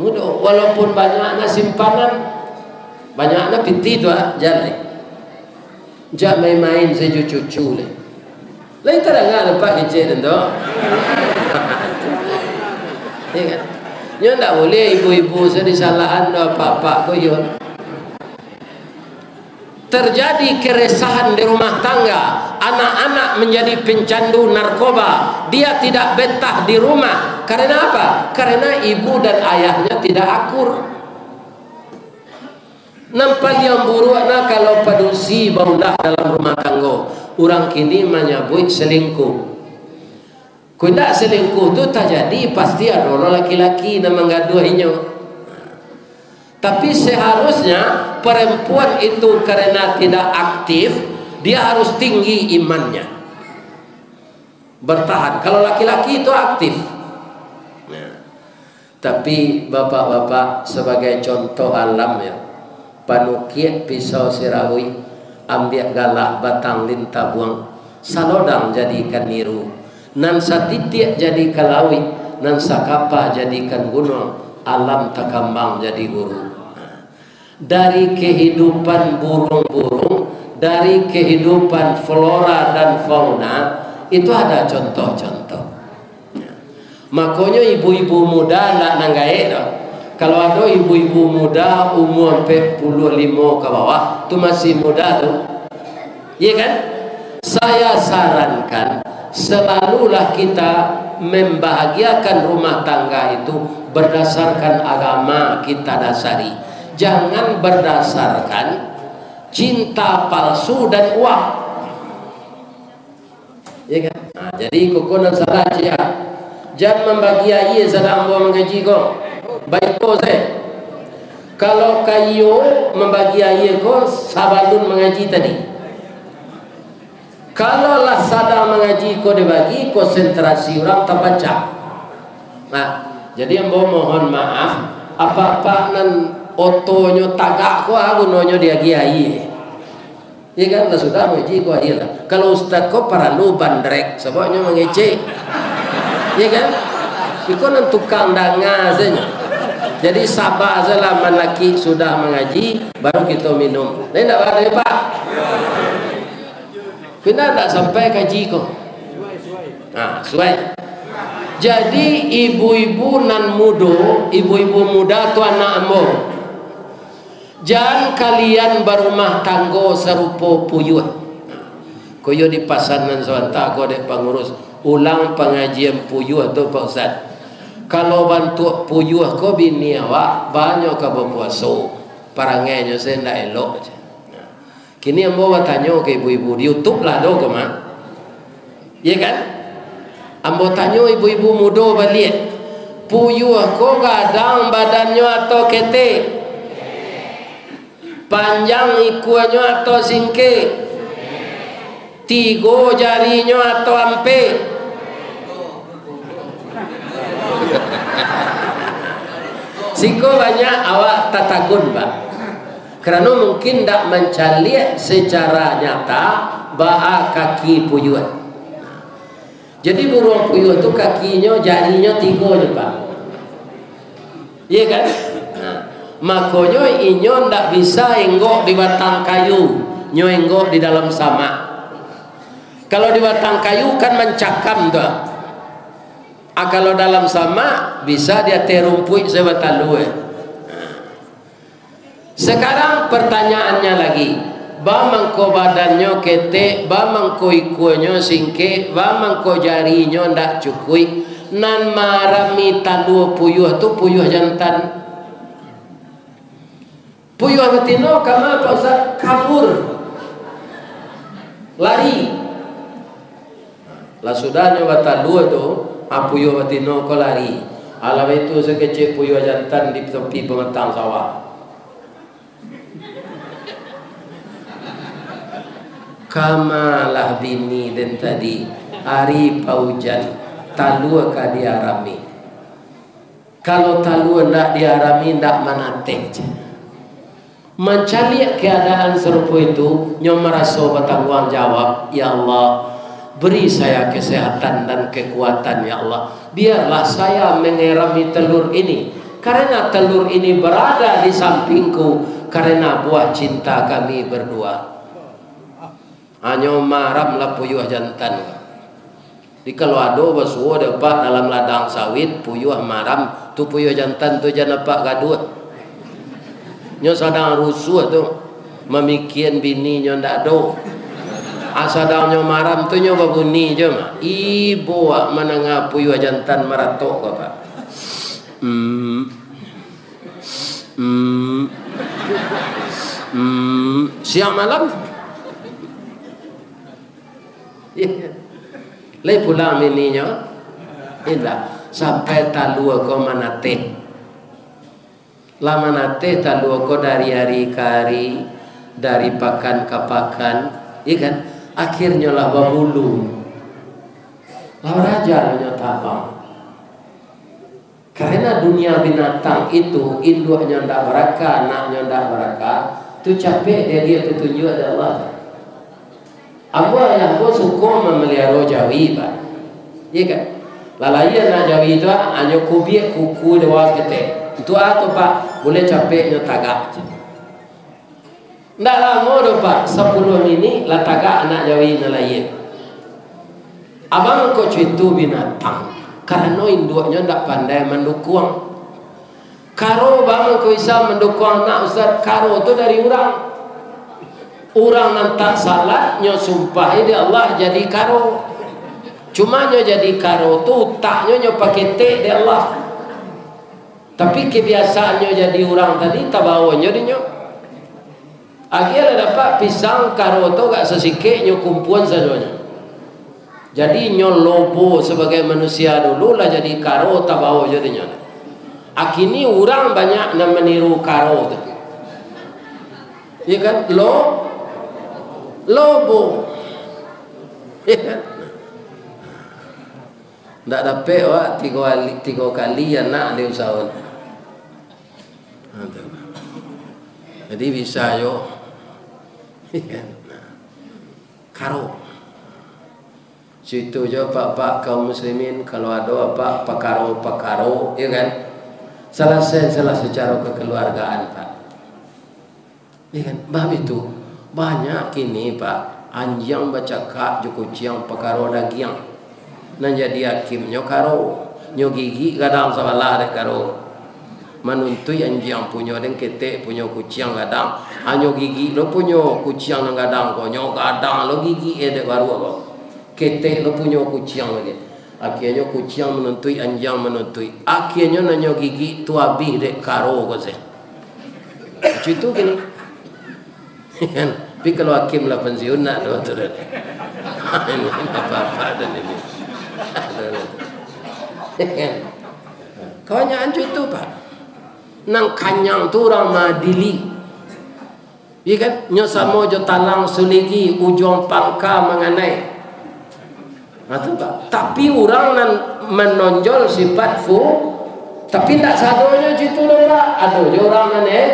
mudo. Walaupun banyaknya simpanan, banyaknya piti tu ah, jangan. Jangan main-main sejucu-cucu le. Lain tak ada lepas kecil tu. [laughs] Ya kan? Ya tak boleh ibu-ibu sedih salahan bapak kau ya. Terjadi keresahan di rumah tangga, anak-anak menjadi pencandu narkoba, dia tidak betah di rumah. Karena apa? Karena ibu dan ayahnya tidak akur. Nampak yang buruknya kalau padusi baulah dalam rumah tangga. Orang kini menyebut selingkuh. Kau tak selingkuh tu tak jadi pasti ada orang laki-laki yang mengaduhinya. Tapi seharusnya perempuan itu karena tidak aktif dia harus tinggi imannya. Bertahan. Kalau laki-laki itu aktif. Ya. Tapi bapak-bapak sebagai contoh alam ya. Panukiat pisau sirawi ambil galak batang lintah buang salodang jadikan niru nan satitik jadi kalawi nan sakapa jadikan gunung alam takambang jadi guru dari kehidupan burung-burung dari kehidupan flora dan fauna itu ada contoh-contoh makanya ibu-ibu muda nak nanggai dah kalau ada ibu-ibu muda umur 45 ke bawah tu masih muda tu Ya kan? Saya sarankan selalulah kita membahagiakan rumah tangga itu berdasarkan agama kita dasari. Jangan berdasarkan cinta palsu dan uang. Ya kan? Nah, jadi kokonan salah ya. Jangan membahagiai sedang buat mengaji kok. Baik saya. Kalau kayu membahagiai kok sabalun mengaji tadi. Kalau lah sadar mengaji kau dibagi konsentrasi orang terbaca. Nah, jadi yang mohon maaf, apa-apa nan otonyo tagak ko aku nonyo dia giai. Ya kan lah sudah mengaji ko lah. Kalau ustaz ko perlu bandrek sebabnya mengece. Ya kan? Iko nan tukang danga saja. Jadi sabar saja laki sudah mengaji baru kita minum. Ini tak ada pak. Kena tak sampai kaji kau. Nah, suai. Jadi ibu-ibu nan muda, ibu-ibu muda tu anak mo. Jangan kalian berumah tangga serupa puyuh. Koyo di pasar nan swanta ko dek pengurus ulang pengajian puyuh tu Pak Ustaz. Kalau bantu puyuh ko bini awak banyak ke berpuasa. Parangnya saya ndak elok. Kini bawa tanya ke ibu-ibu di YouTube lah do kema. Ya kan? Ambo tanya ibu-ibu muda balik. Puyu aku gadang badannya atau kete. Panjang ikuannya atau singke. Tiga jarinya atau ampe. Siko banyak awak tatagun, Pak. Kerana mungkin tak mencari secara nyata ba'a kaki puyuh. Jadi burung puyuh tu kakinya, jarinya tiga pak. Iya kan? Nah, makanya inyo tak bisa enggok di batang kayu, nyo enggok di dalam sama. Kalau di batang kayu kan mencakam tu. Ah, kalau dalam sama bisa dia terumpui sebatang luar. Sekarang pertanyaannya lagi. Ba mangko badannya kete, ba mangko ikuannya singke, ba mangko jarinya ndak cukui. Nan marami talu puyuh tu puyuh jantan. Puyuh betino kama kau kabur. Lari. Lah sudah nyoba talu tu, apuyuh betino kau lari. Alam itu sekecil puyuh jantan di tepi pemetang sawah. kamalah bini dan tadi hari paujan talua ka diarami kalau talua ndak diarami ndak manate mencari keadaan serupa itu nyom merasa bertanggung jawab ya Allah beri saya kesehatan dan kekuatan ya Allah. Biarlah saya mengerami telur ini. Karena telur ini berada di sampingku karena buah cinta kami berdua. Hanya maram lah puyuh jantan. Di kalau ada basuh dapat dalam ladang sawit puyuh maram. Tu puyuh jantan tu jangan dapat gaduh. Nyo sadang rusuh tu memikir bini nyo ndak ada. Asadang nyo maram tu nyo babuni je mah. Ibu wak menengah puyuh jantan maratok ke pak. Hmm. Hmm. Hmm. Siang malam [laughs] Lai pulang mininya. Tidak. Sampai talua ko manate. Lama nate talua ko dari hari ke hari. Dari pakan ke pakan. Ikan. Akhirnya lah babulu. Lah raja tabang. Karena dunia binatang itu induknya ndak beraka, anaknya ndak beraka, tu capek dia dia petunjuk ada Allah. Apa yang aku suka memelihara jawi pak? Iya kan? Lalaya nak jawi itu hanya kubiak kuku dua ketek. Itu apa pak? Boleh capeknya tagak. Tidak lama tu pak, sepuluh minit lah tagak anak jawi nelayan. Abang kau cuitu binatang. Karena induknya tidak pandai mendukung. Karo bang kau bisa mendukung anak ustaz. Karo tu dari orang. orang yang tak salat nyo sumpah ini Allah jadi karo cuma jadi karo tu taknya nyo pakai tek di Allah tapi kebiasaannya jadi orang tadi tak bawa nyo di nyo Akhirnya dapat pisang karo tu gak sesikit nyo kumpuan sadonya. Jadi nyo lobo sebagai manusia dulu lah jadi karo tak bawa jadinya. Akini orang banyak nak meniru karo tu. Ya kan? Lo lobo. [laughs] Ya kan? Tak dapat wak tiga kali, tiga kali yang nak dia usahawan. Jadi bisa yo. Karo. Situ je pak-pak kaum muslimin kalau ada apa pakaro-pakaro, ya kan? Selesai salah secara kekeluargaan, Pak. Ya kan? Bab itu banyak kini, Pak. Anjang baca kak juku ciang pakaro daging. Nan jadi hakimnya karo. Nyo gigi kadang salah dek karo manuntui anjing punya dan ketek punya kucing gadang. Hanya gigi lo punya kucing yang gadang ko nyo gadang lo gigi eh baru apa? Ketek lo punya kucing lagi. Akhirnya kucing menuntui anjing menuntui. Akhirnya nanya gigi tu habis dek karo ko se itu gini. [laughs] Kan? Tapi kalau hakim lah pensiun nak tu tu ini apa apa dan ini Kau ancu itu pak nang kanyang tu orang madili ya kan nyo samo jo talang suligi ujung pangka mengenai Atau tak? Tapi orang nan menonjol sifat fu tapi tak sadonya situ dong pak. Aduh, jo orang nan eh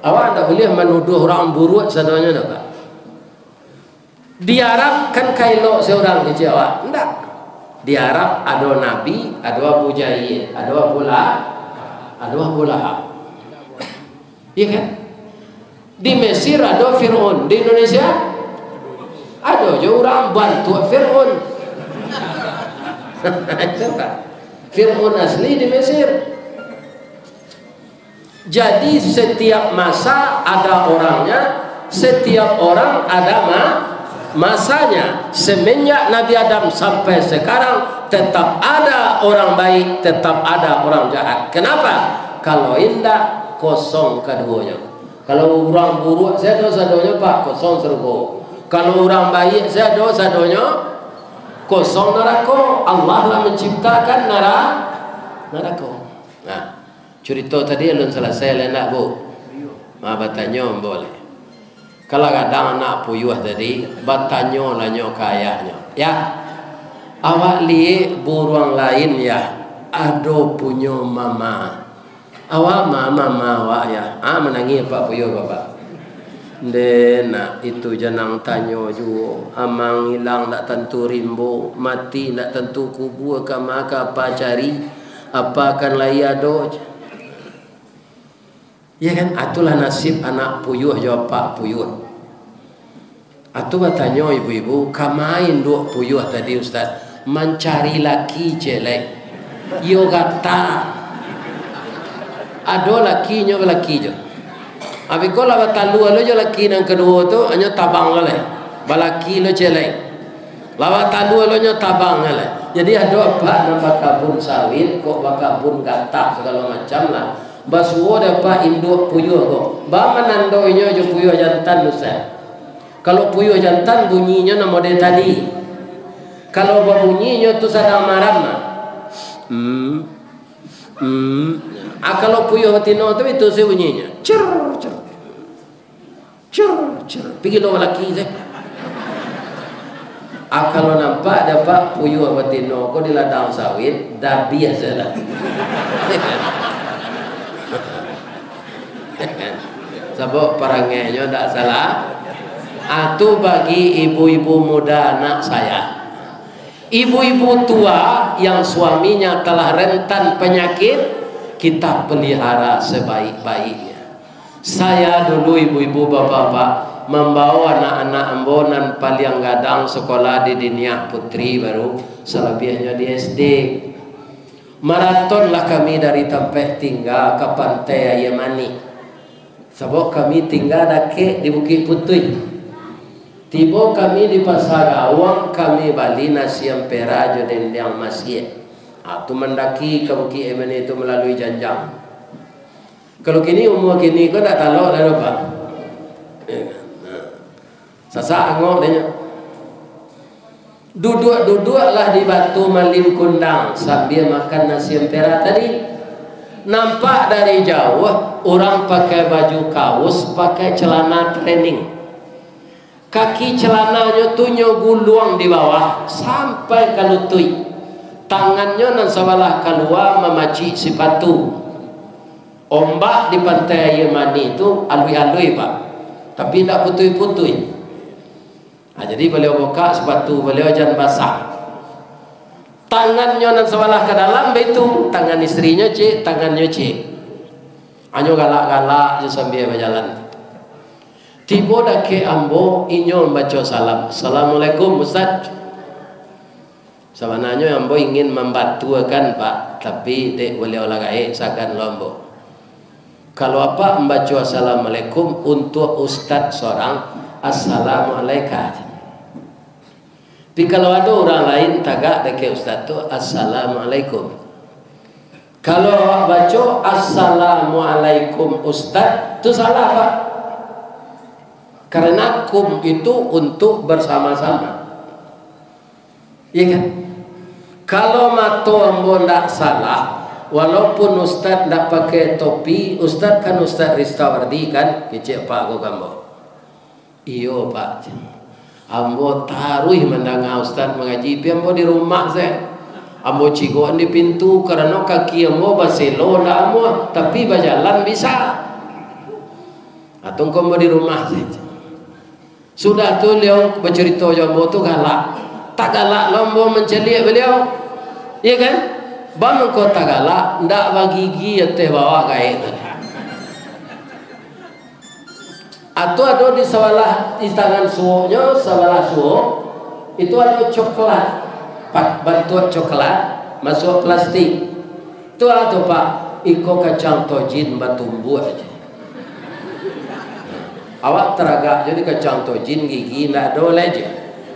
awak tak boleh menuduh orang buruk sadonya dong pak. Diharapkan kailo seorang di Jawa. Tidak. Diharap ada Nabi, ada Abu Jahil, ada Abu Lahab, ada Abu. Iya kan? Di Mesir ada Fir'aun. Di Indonesia ada je orang bantu Fir'aun. [laughs] Fir'aun asli di Mesir. Jadi setiap masa ada orangnya, setiap orang ada ma masanya. Semenjak Nabi Adam sampai sekarang tetap ada orang baik, tetap ada orang jahat. Kenapa? Kalau indah kosong keduanya. Kalau orang buruk, saya dosa doanya pak kosong serbu. Kalau orang baik, saya dosa doanya kosong neraka. Allah lah menciptakan neraka. Neraka. Nah, cerita tadi belum selesai lah nak bu. Ma bertanya boleh. Kalau kadang nak puyuh tadi, bertanya lah nyok ayahnya. Ya, awak lihat burung lain ya? Ado punya mama. Awak mama mama ya? Ah menangi apa puyo bapa Dena itu janang tanyo ju amang hilang nak tentu rimbo. Mati nak tentu kubu maka apa cari? Apa akan layado ya kan? Atulah nasib anak puyuh jawab pak puyuh. Atu bertanya ibu-ibu, kamain dua puyuh tadi ustaz? mencari laki jelek yoga ta ada laki nyo laki jo? Abi ko la batalu lo jo laki nang kedua tu hanya tabang le balaki lo jelek lawa talu lo nyo tabang le jadi ada apa nama kabun sawit kok bakabun gata segala macam lah basuo dapat induk puyuh kok ba manando nyo jo puyuh jantan nusa kalau puyuh jantan bunyinya nama dia tadi. Kalau berbunyinya tu sedang marah hmm. Hmm. Ah, kalau puyuh tino tu itu si bunyinya. Cer cer cer cer pergi lo laki je ah, kalau nampak dapat puyuh batino kau di ladang sawit dah biasa lah [laughs] sebab perangainya tak salah Atu bagi ibu-ibu muda anak saya Ibu-ibu tua yang suaminya telah rentan penyakit kita pelihara sebaik-baiknya. Saya dulu ibu-ibu bapak-bapak membawa anak-anak ambonan paling gadang sekolah di Diniah Putri baru selebihnya di SD. Maratonlah kami dari tempat tinggal ke pantai Yemani. Sebab kami tinggal dake di Bukit Putui. Tiba kami di Pasar Awang, kami bali nasi yang perajo dan yang masih. Ha, tu mendaki ke Bukit Emen itu melalui janjang. Kalau kini umur kini kau tak tahu dah apa. Sasak angok dia. Duduk-duduklah di batu malim kundang sambil makan nasi empera tadi. Nampak dari jauh orang pakai baju kaos, pakai celana training. Kaki celananya tu gulung di bawah sampai ke. Tangannya nan sebelah keluar memaci sepatu. Ombak di pantai Yemani itu alui-alui pak. Tapi tidak putui-putui. Nah, jadi beliau buka sepatu beliau jangan basah tangannya nan sebelah ke dalam itu tangan istrinya cik. Tangannya cik. Anyo galak-galak je sambil berjalan. Tiba dah ke ambo inyo membaca salam. Assalamualaikum ustaz. Sebenarnya ambo ingin membantu kan pak. Tapi dek boleh olah gaib sakan lombo kalau apa membaca assalamualaikum untuk ustaz seorang assalamualaikum tapi kalau ada orang lain tagak dekat ustaz tu assalamualaikum. Kalau awak baca assalamualaikum ustaz tu salah pak. Karena kum itu untuk bersama-sama. Ya kan? Kalau mato ambo ndak salah, walaupun ustaz ndak pakai topi, ustaz kan ustaz Ristawardi kan, kecik pak go gambo. Iyo pak. Ambo taruh mendengar ustaz mengaji pi ambo di rumah saya. Ambo cigo di pintu kerana kaki ambo baselo lah ambo tapi berjalan bisa. Atau kau di rumah saja. Sudah tu beliau bercerita ambo tu galak. Tak galak lombo mencelik beliau. Iya kan? Bang kau tak galak, ndak bagi gigi teh bawa kain atau ada di sebelah tangan suonya sebelah suo itu ada coklat. Pak bantuan coklat masuk plastik. Itu ada pak. Iko kacang tojin batumbu aja. Awak teragak jadi kacang tojin gigi nak ada aja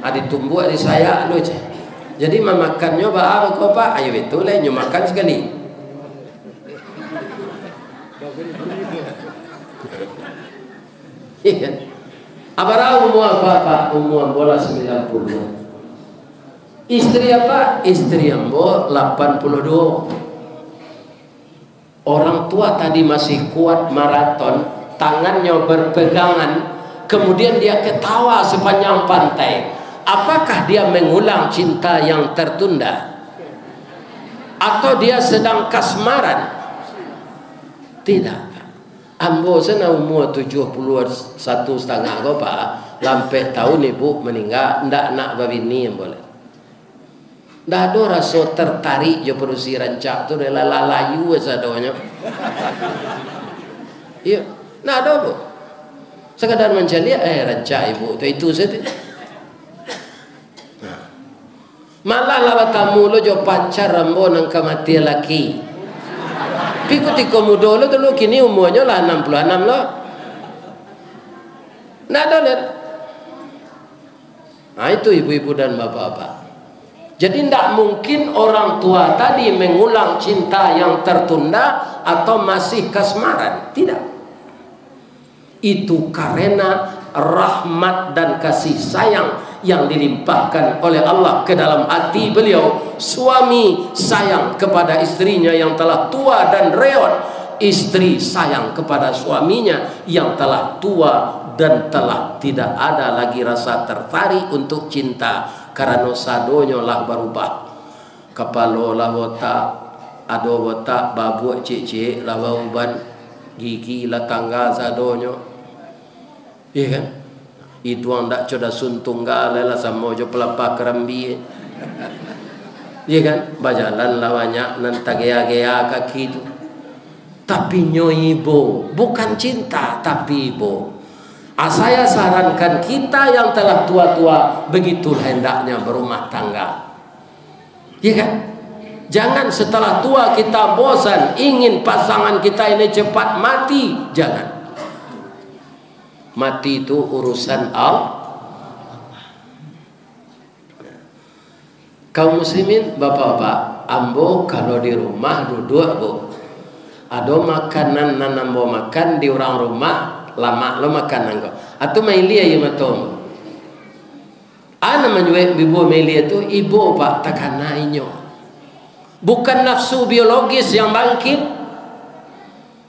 ada tumbuh di saya lu aja jadi memakannya apa kau pak? Ayo itu lah makan sekali Iya. Apa tahu umur apa pak? Umur bola 90. Istri apa? Istri ambo 82. Orang tua tadi masih kuat maraton, tangannya berpegangan, kemudian dia ketawa sepanjang pantai. Apakah dia mengulang cinta yang tertunda? Atau dia sedang kasmaran? Tidak. Ambo sana umur tujuh puluh satu setengah kau pak, lampai tahun ibu meninggal, ndak nak babini yang boleh. Dah ada rasa tertarik je perusi rancak tu rela lalayu sadonya. Iya, [laughs] nak ada bu. Sekadar mencari eh rancak ibu tu itu saja. Malah lah tamu lo jo pacar rambo nang kemati laki. Tapi ketika muda lo dulu kini umurnya lah 66 lo. Nak ada lihat. Nah itu ibu-ibu dan bapak-bapak. Jadi tidak mungkin orang tua tadi mengulang cinta yang tertunda atau masih kasmaran. Tidak. Itu karena rahmat dan kasih sayang yang dilimpahkan oleh Allah ke dalam hati beliau. Suami sayang kepada istrinya yang telah tua dan reot. Istri sayang kepada suaminya yang telah tua dan telah tidak ada lagi rasa tertarik untuk cinta. Karena sadonya lah berubah. Kepala lah otak ada otak babu cik-cik lah uban gigi lah tangga sadonya iya kan itu anda coba suntung galela sama jo pelapa kerambi iya kan? Bajalan lawanya nanti gaya-gaya kaki itu tapi nyoibo bukan cinta tapi ibu. Ah, saya sarankan kita yang telah tua-tua begitu hendaknya berumah tangga. Iya kan? Jangan setelah tua kita bosan ingin pasangan kita ini cepat mati jangan Mati itu urusan Allah. Kaum muslimin, bapak-bapak, ambo kalau di rumah duduk bu, ada makanan nanam bo makan di orang rumah lama lo makan nangko. Atau mailia ya matom. Ana menjual ibu mailia tu ibu pak takana inyo. Bukan nafsu biologis yang bangkit,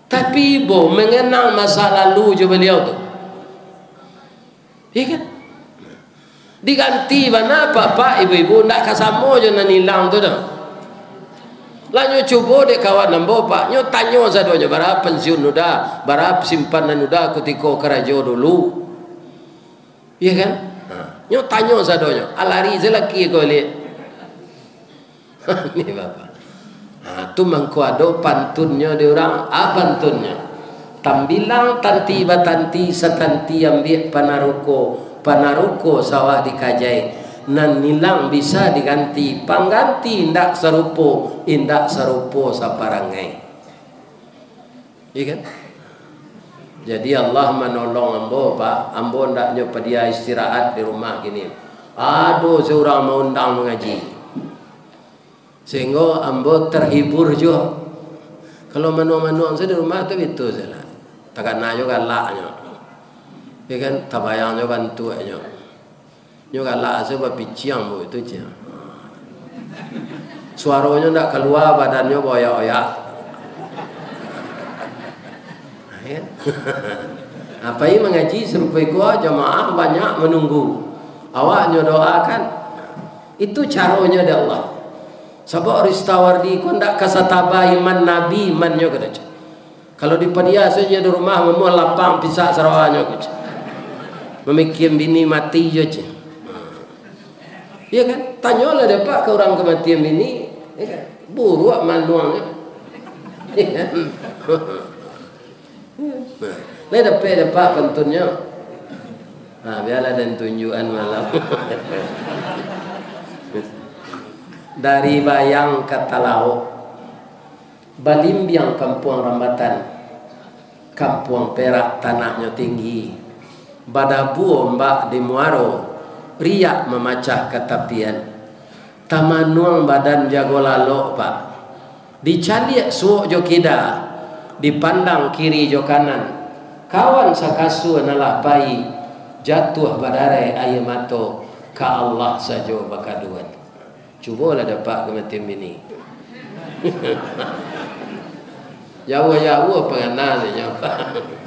tapi ibu mengenal masa lalu je beliau tu. Iya kan? Diganti mana bapak ibu-ibu nak kasamo je nan hilang tu dah. Lah nyo cuba dek kawan nambo pak nyo tanyo sadonya bara pensiun nuda, bara simpanan nuda ketika kerajo dulu. Iya kan? Ha. Nyo tanyo sadonya, alari zelaki ko lihat. [laughs] Ni bapak. Ha, tu mangko ado pantunnya di orang, apa pantunnya? Tambilang tanti batanti satanti ambil panaruko, panaruko sawah dikajai. Nan nilang bisa diganti. Pangganti indak serupo indak serupo saparangai iya kan? Jadi Allah menolong ambo pak. Ambo ndak nyoba dia istirahat di rumah gini. Aduh seorang mau undang mengaji. Sehingga ambo terhibur juga. Kalau manu-manu saya di rumah tu itu saja takkan nak juga laknya ya kan tabayang juga bantu aja Nyo galak sebab piciang bu itu je. Suaranya nak keluar badannya boyak-boyak. Apa ini mengaji serupai gua jemaah banyak menunggu. Awaknya doakan. Itu caranya dari Allah. Sebab Ristawardi ku ndak kasataba iman Nabi iman nyo kada. Kalau di padia saja di rumah memang lapang pisah sarawanya ku. Memikir bini mati je. Ya kan? Tanyalah dapat ke orang kematian ini. Ya kan? Buruk manuangnya. Ya kan? Ini dapat dapat pentunnya. Nah, biarlah dan tunjukan malam. [laughs] Dari bayang kata lauk. Balimbiang kampung rambatan. Kampung perak tanahnya tinggi. Badabu ombak di muaro riak memacah ketapian. Tamanuang badan jago lalu pak. Dicaliak suuk jo kida dipandang kiri jo kanan. Kawan sakasu adalah bayi jatuh badare air mato ka Allah sajo bakaduan. Cubalah dapat kematian [laughs] ini Jawa-jawa pengenal nyapa.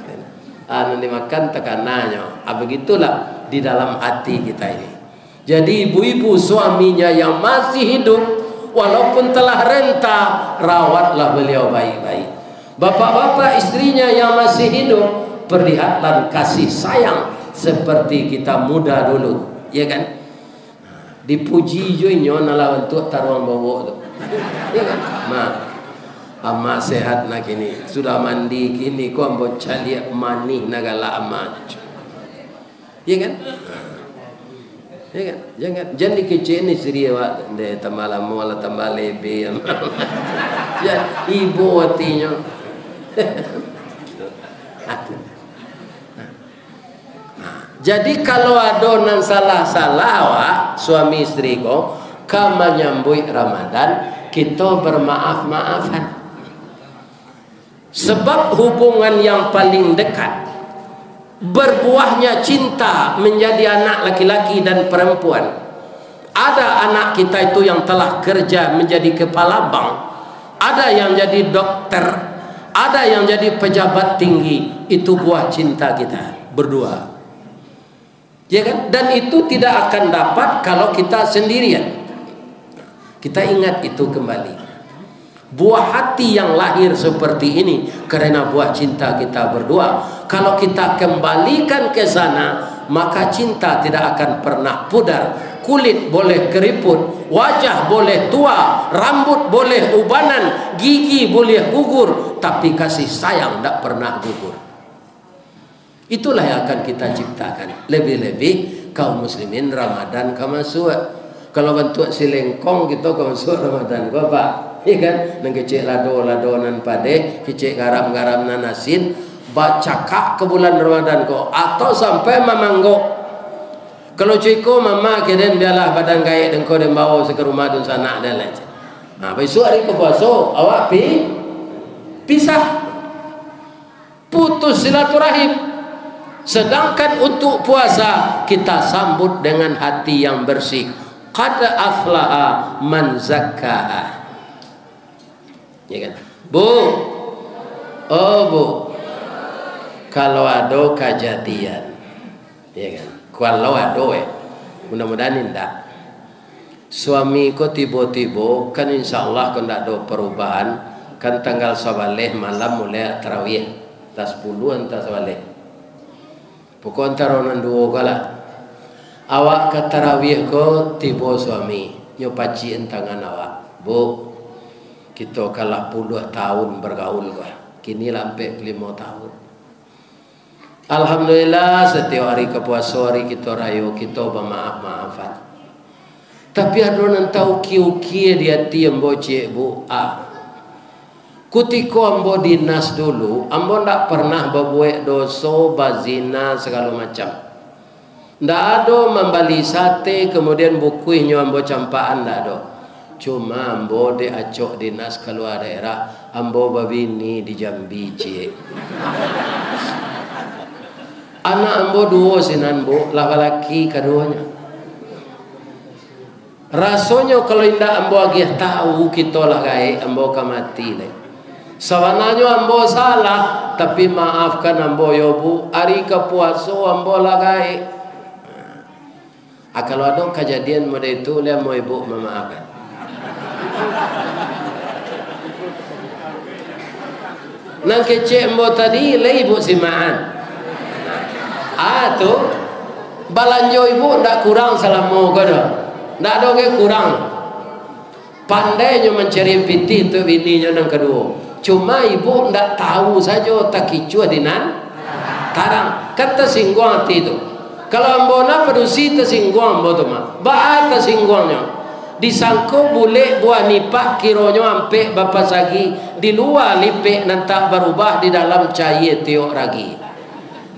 [laughs] Anu dimakan tekanannya. Ah begitulah di dalam hati kita ini. Jadi ibu-ibu suaminya yang masih hidup walaupun telah renta rawatlah beliau baik-baik. Bapak-bapak istrinya yang masih hidup perlihatkan kasih sayang seperti kita muda dulu, ya kan? Dipuji joinyo nala untuk taruang bawa. [laughs] Ya kan? Ma, ama sehat nak ini sudah mandi kini kau ambo cari mani nagala amat. Ya kan? Ya kan? Jangan jangan dikecil ni siri awak de tamalam wala tamalebe. [laughs] Ya ibu hatinya. [laughs] Jadi kalau ada nan salah-salah awak suami istri ko kama nyambui Ramadan kita bermaaf-maafan. Sebab hubungan yang paling dekat berbuahnya cinta menjadi anak laki-laki dan perempuan. Ada anak kita itu yang telah kerja menjadi kepala bank ada yang jadi dokter ada yang jadi pejabat tinggi. Itu buah cinta kita berdua. Ya kan? Dan itu tidak akan dapat kalau kita sendirian. Kita ingat itu kembali buah hati yang lahir seperti ini karena buah cinta kita berdua. Kalau kita kembalikan ke sana maka cinta tidak akan pernah pudar. Kulit boleh keriput wajah boleh tua rambut boleh ubanan gigi boleh gugur tapi kasih sayang tidak pernah gugur. Itulah yang akan kita ciptakan. Lebih-lebih kaum muslimin Ramadan kamu kalau bentuk silengkong kita kaum masuk Ramadan Bapak Ya kan? Nang kecik lado lado nan pade, kecik garam garam nan asin, baca kak ke bulan Ramadan ko atau sampai mamanggo kalau ciko mama keden biarlah badan gaya kau dan bawa ke rumah dan sana dan lain Nah, besok hari kepuasa awak pi pisah. Putus silaturahim. Sedangkan untuk puasa kita sambut dengan hati yang bersih. Qad aflaha man zakkaha ya kan? Bu. Oh bu. Kalau ada kejadian ya kan? Kalau ada eh. Mudah-mudahan tidak suami ko tiba-tiba kan insyaallah kan tak ada perubahan kan tanggal sabaleh malam mulai tarawih. Tas 10 entah sabaleh. Pokok antara orang dua kala awak ke tarawih ko tiba suami. Nyo paci entangan awak. Bu kita kalah puluh tahun bergaul ko kini lampe lima tahun Alhamdulillah setiap hari kepuasa hari kita rayu kita bermaaf-maafan tapi ada orang tahu kiu-kiu dia tiam bocek bu. Ah. Kutiko ambo dinas dulu, ambo tak pernah berbuat dosa, bazina segala macam. Tak ada membali sate kemudian bukuinya ambo campaan tak ada. Cuma ambo de acok dinas keluar daerah, ambo babini di Jambi cik. Anak ambo dua sinan bu, laki-laki keduanya. Rasanya kalau indah ambo agih tahu kita lah gai ambo ka mati le. Sawananya ambo salah tapi maafkan ambo yo bu hari ke puasa ambo lah gai. Ah, kalau ada kejadian model itu le mau ibu memaafkan. Nang kecek ambo tadi le ibu simaan. Ah tu balanjo ibu ndak kurang salamu kada. Tak ada orang kurang. Pandainya mencari piti untuk bininya yang kedua. Cuma ibu tidak tahu saja tak kicua dinan. Tarang. Kata singgung hati itu. Kalau ambona perusi tersinggung ambo tu mah. Baat tersinggungnya. Disangko boleh buah nipak kironya ampe bapa sagi. Di luar lipek nanti berubah di dalam cair tiok lagi.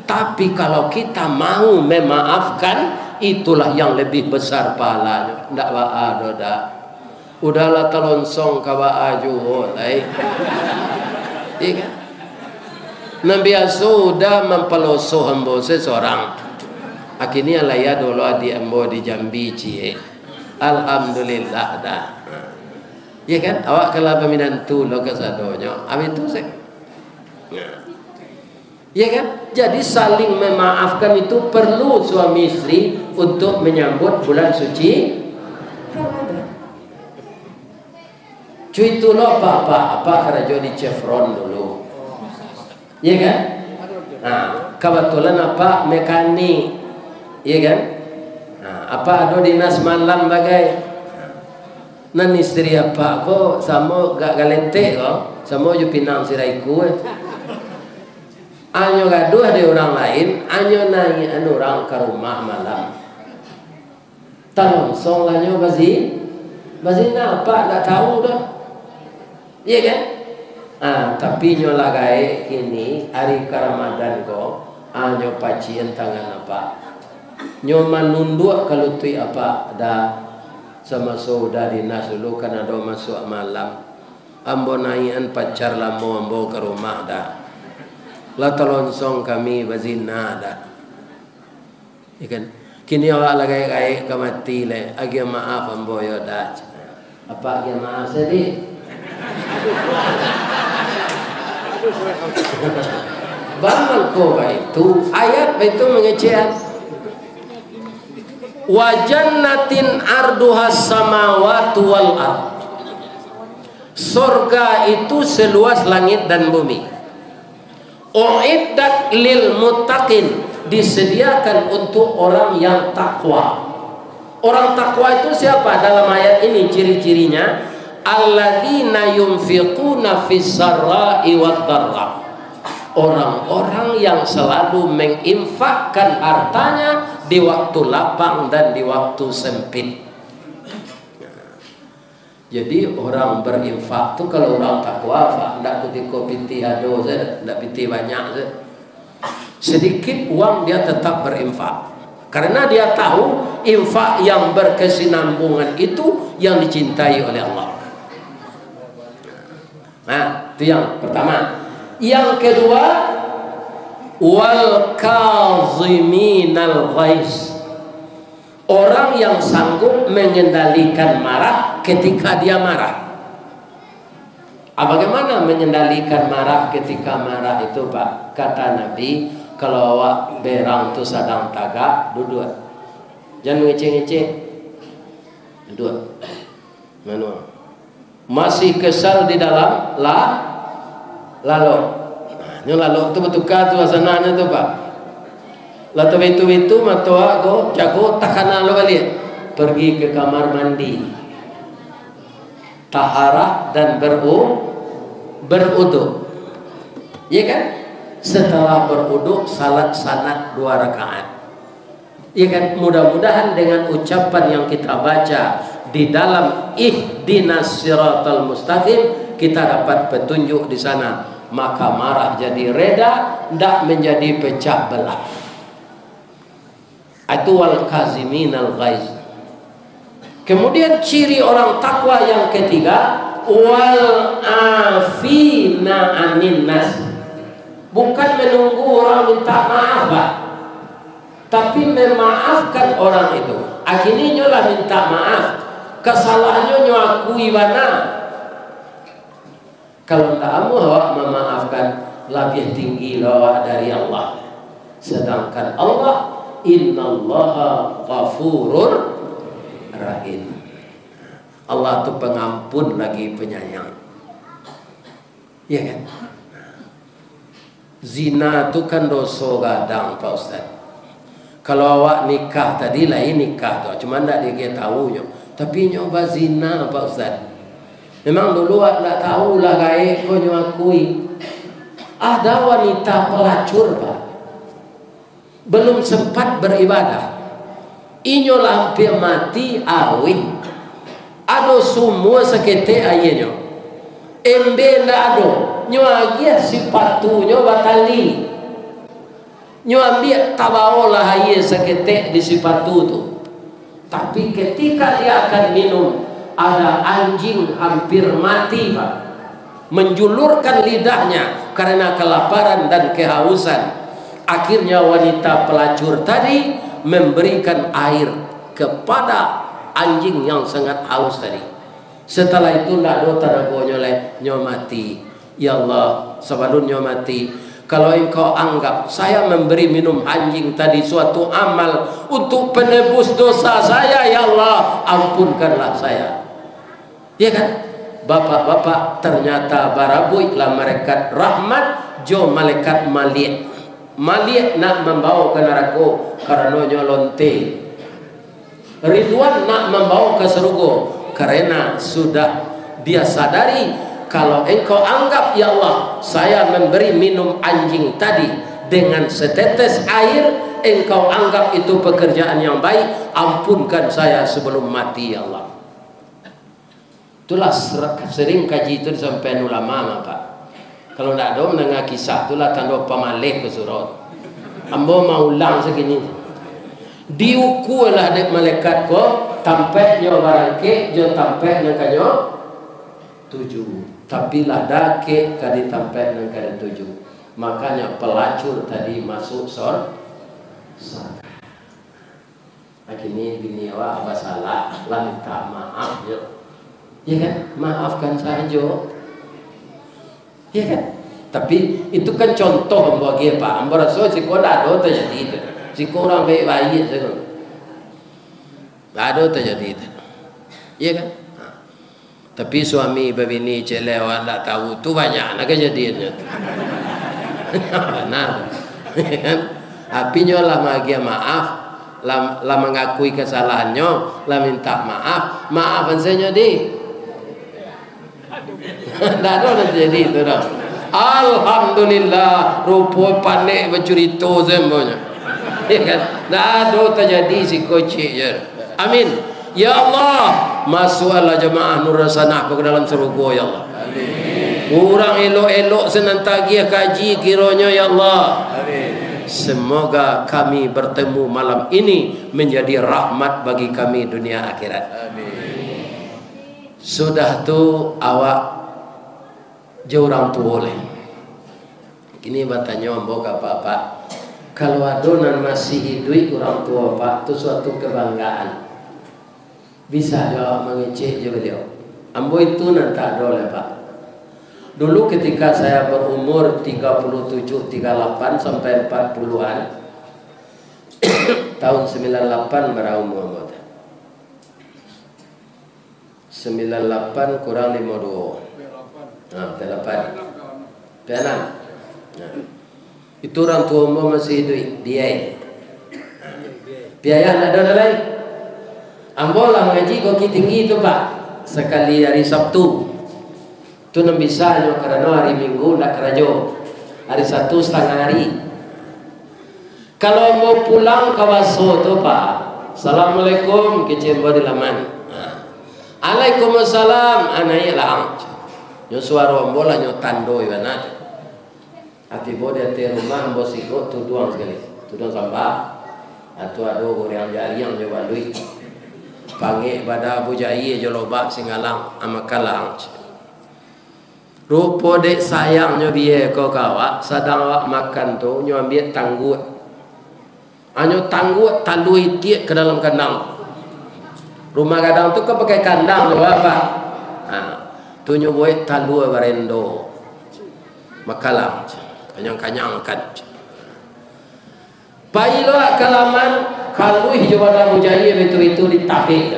Tapi kalau kita mau memaafkan, itulah yang lebih besar pahalanya. Ndak ba dah udahlah telonsong ka ba aju lai iya kan? Nabi sudah mempeloso hamba seseorang. Akhirnya laya dulu adi ambo di Jambi cie Alhamdulillah dah Ya kan? Awak kalau peminantu lo kesadonya. Amin tu sih. Ya kan? Jadi saling memaafkan itu perlu suami istri untuk menyambut bulan suci Ramadan. Cuy itu lo apa apa apa kerja di Chevron dulu. Ya kan? Nah, kebetulan apa mekanik. Ya kan? Nah, apa ada dinas malam bagai Nan istri apa kok sama gak galente kok sama ju pinang siraiku eh. [laughs] Anyo gaduh ada orang lain, anyo nai anu orang ke rumah malam. Talon song lanyo bazi, bazi apa? Tak tahu dah. Iya kan? Ah, tapi nyo lagai kini hari Ramadan ko, anyo pacien tangan apa? Nyo manunduk kalau tu apa? Dah sama saudara dinas dulu kan ada masuk malam. Ambo naian pacar lamo ambo ke rumah dah la talonsong kami bazina ada ikan kini awak lagi kai kamati le agi maaf amboyo dah apa agi maaf sedih [laughs] Bangun ko itu ayat itu mengecehat wajannatin arduha samawati wal ard surga itu seluas langit dan bumi Uiddat lil muttaqin disediakan untuk orang yang takwa. Orang takwa itu siapa dalam ayat ini ciri-cirinya? Alladzina yunfiquna fis sarra'i wad dharra. Orang-orang yang selalu menginfakkan hartanya di waktu lapang dan di waktu sempit. Jadi orang berinfak tu kalau orang takwa, tak tidak ketika piti ada, tidak piti banyak, sedikit uang dia tetap berinfak. Karena dia tahu infak yang berkesinambungan itu yang dicintai oleh Allah. Nah itu yang pertama yang kedua wal kaziminal ghaiz orang yang sanggup mengendalikan marah ketika dia marah. Ah, bagaimana mengendalikan marah ketika marah itu Pak? Kata Nabi, kalau awak berang tu sedang tagak, duduk. Jangan ngecek-ngecek. Duduk. Manual. Masih kesal di dalam la lalu. Ini lalu tu bertukar tu asananya tu Pak. Lalu itu-itu matua go jago takana lo balik. Pergi ke kamar mandi. Taharah dan beru berudu ya kan? Setelah berudu salat sanat dua rakaat. Ya kan? Mudah-mudahan dengan ucapan yang kita baca di dalam ihdinas siratal mustaqim kita dapat petunjuk di sana. Maka marah jadi reda tidak menjadi pecah belah. Itu wal kazimin al ghaiz. Kemudian ciri orang takwa yang ketiga wal afina anin nas. Bukan menunggu orang minta maaf pak. Tapi memaafkan orang itu. Akhirnya nyolah minta maaf. Kesalahannya nyo akui mana kalau kamu awak memaafkan lebih tinggi lawa dari Allah. Sedangkan Allah innallaha ghafurur rahim. Allah tu pengampun lagi penyayang. Ya kan? Zina tu kan dosa gadang Pak Ustaz. Kalau awak nikah tadi lain nikah tu. Cuma tak dia tahu nyo tapi nyoba zina Pak Ustaz memang dulu tak tahu lah gaib kau nyo akui. Ada wanita pelacur Pak. Belum sempat beribadah. Inyo hampir mati awi ado semua sekete ayenyo embe nda ado nyo agia sipatunyo batali. Nyo ambil tabaolah aye sekete di sipatu tu. Tapi ketika dia akan minum ada anjing hampir mati pak. Menjulurkan lidahnya karena kelaparan dan kehausan. Akhirnya wanita pelacur tadi memberikan air kepada anjing yang sangat haus tadi. Setelah itu tidak ada tanagonya oleh nyomati ya Allah sebelum nyomati kalau engkau anggap saya memberi minum anjing tadi suatu amal untuk penebus dosa saya ya Allah ampunkanlah saya ya kan? Bapak-bapak ternyata barabui lah malaikat rahmat jo malaikat malik Malik nak membawa ke neraka kerana nyolonte. Ridwan nak membawa ke surga kerana sudah dia sadari kalau engkau anggap ya Allah saya memberi minum anjing tadi dengan setetes air engkau anggap itu pekerjaan yang baik ampunkan saya sebelum mati ya Allah itulah sering kaji itu sampai ulama Pak. Kalau tidak ada mendengar kisah itulah tanda pamalih ke surat ambo mau ulang segini. Diukulah dek malaikat ko tampak nyo barangke jo tampak nang kanyo tujuh. Tapi lah dake kadi tampak nang kanyo tujuh. Makanya pelacur tadi masuk sor Akhirnya bini awak apa salah lah minta maaf ya. Ya kan? Maafkan saja. Ya kan? Tapi itu kan contoh bagi Pak. Ambo rasa si kau dah ada terjadi itu. Si kau orang baik baik tu. Ada terjadi itu. Ya kan? Ha. Tapi suami berbini celewa tak tahu tu banyak nak kejadiannya. [laughs] Nah, kan? [laughs] Apinya lah magi maaf, lah, lah mengakui kesalahannya, lah minta maaf, maaf saja di. [laughs] Tak ada terjadi itu dah. Alhamdulillah rupa panik bercerita semuanya. [laughs] Ya kan? Tak ada terjadi si kocik je. Amin. Ya Allah, masuklah jemaah Nur Rasanah ke dalam surga ya Allah. Amin. Kurang elok-elok senantagi kaji kiranya ya Allah. Amin. Semoga kami bertemu malam ini menjadi rahmat bagi kami dunia akhirat. Amin. Sudah tu awak jauh orang tu boleh. Ini bertanya mbok apa-apa. Kalau adonan masih hidup orang tua pak, itu suatu kebanggaan. Bisa jawab mengecek juga dia. Ambo itu nanti ada oleh pak. Dulu ketika saya berumur 37, 38 sampai 40-an [coughs] tahun 98 berapa umur 98 kurang 52 Nah, 8 8 nah. Itu orang tua umur masih hidup Dia Biaya nak ada lain Ambo lah mengaji koki tinggi itu pak Sekali hari Sabtu Tu nak bisa kerana hari Minggu nak kerajo. Hari satu setengah hari. Kalau mau pulang ke Waso tu pak. Assalamualaikum kecemba di laman. Waalaikumsalam anai Yo suara bola nyo tando yana. Ati bode ati rumah bos ikut tu duang sekali. Tu duang sampah. Atau ada orang jari yang jawab duit. Panggil pada Abu Jai je lobak singalang amakalang. Rupa dek sayangnya biar kau kawak Sedang awak makan tu Nyo ambil tanggut Hanya tanggut talui tiap ke dalam kandang Rumah kadang tu kau pakai kandang tu apa ha. Tu nyo buat talui barendo Makalah Kanyang-kanyang makan Baiklah kalaman Kalau hijau pada mujahir itu-itu ditapik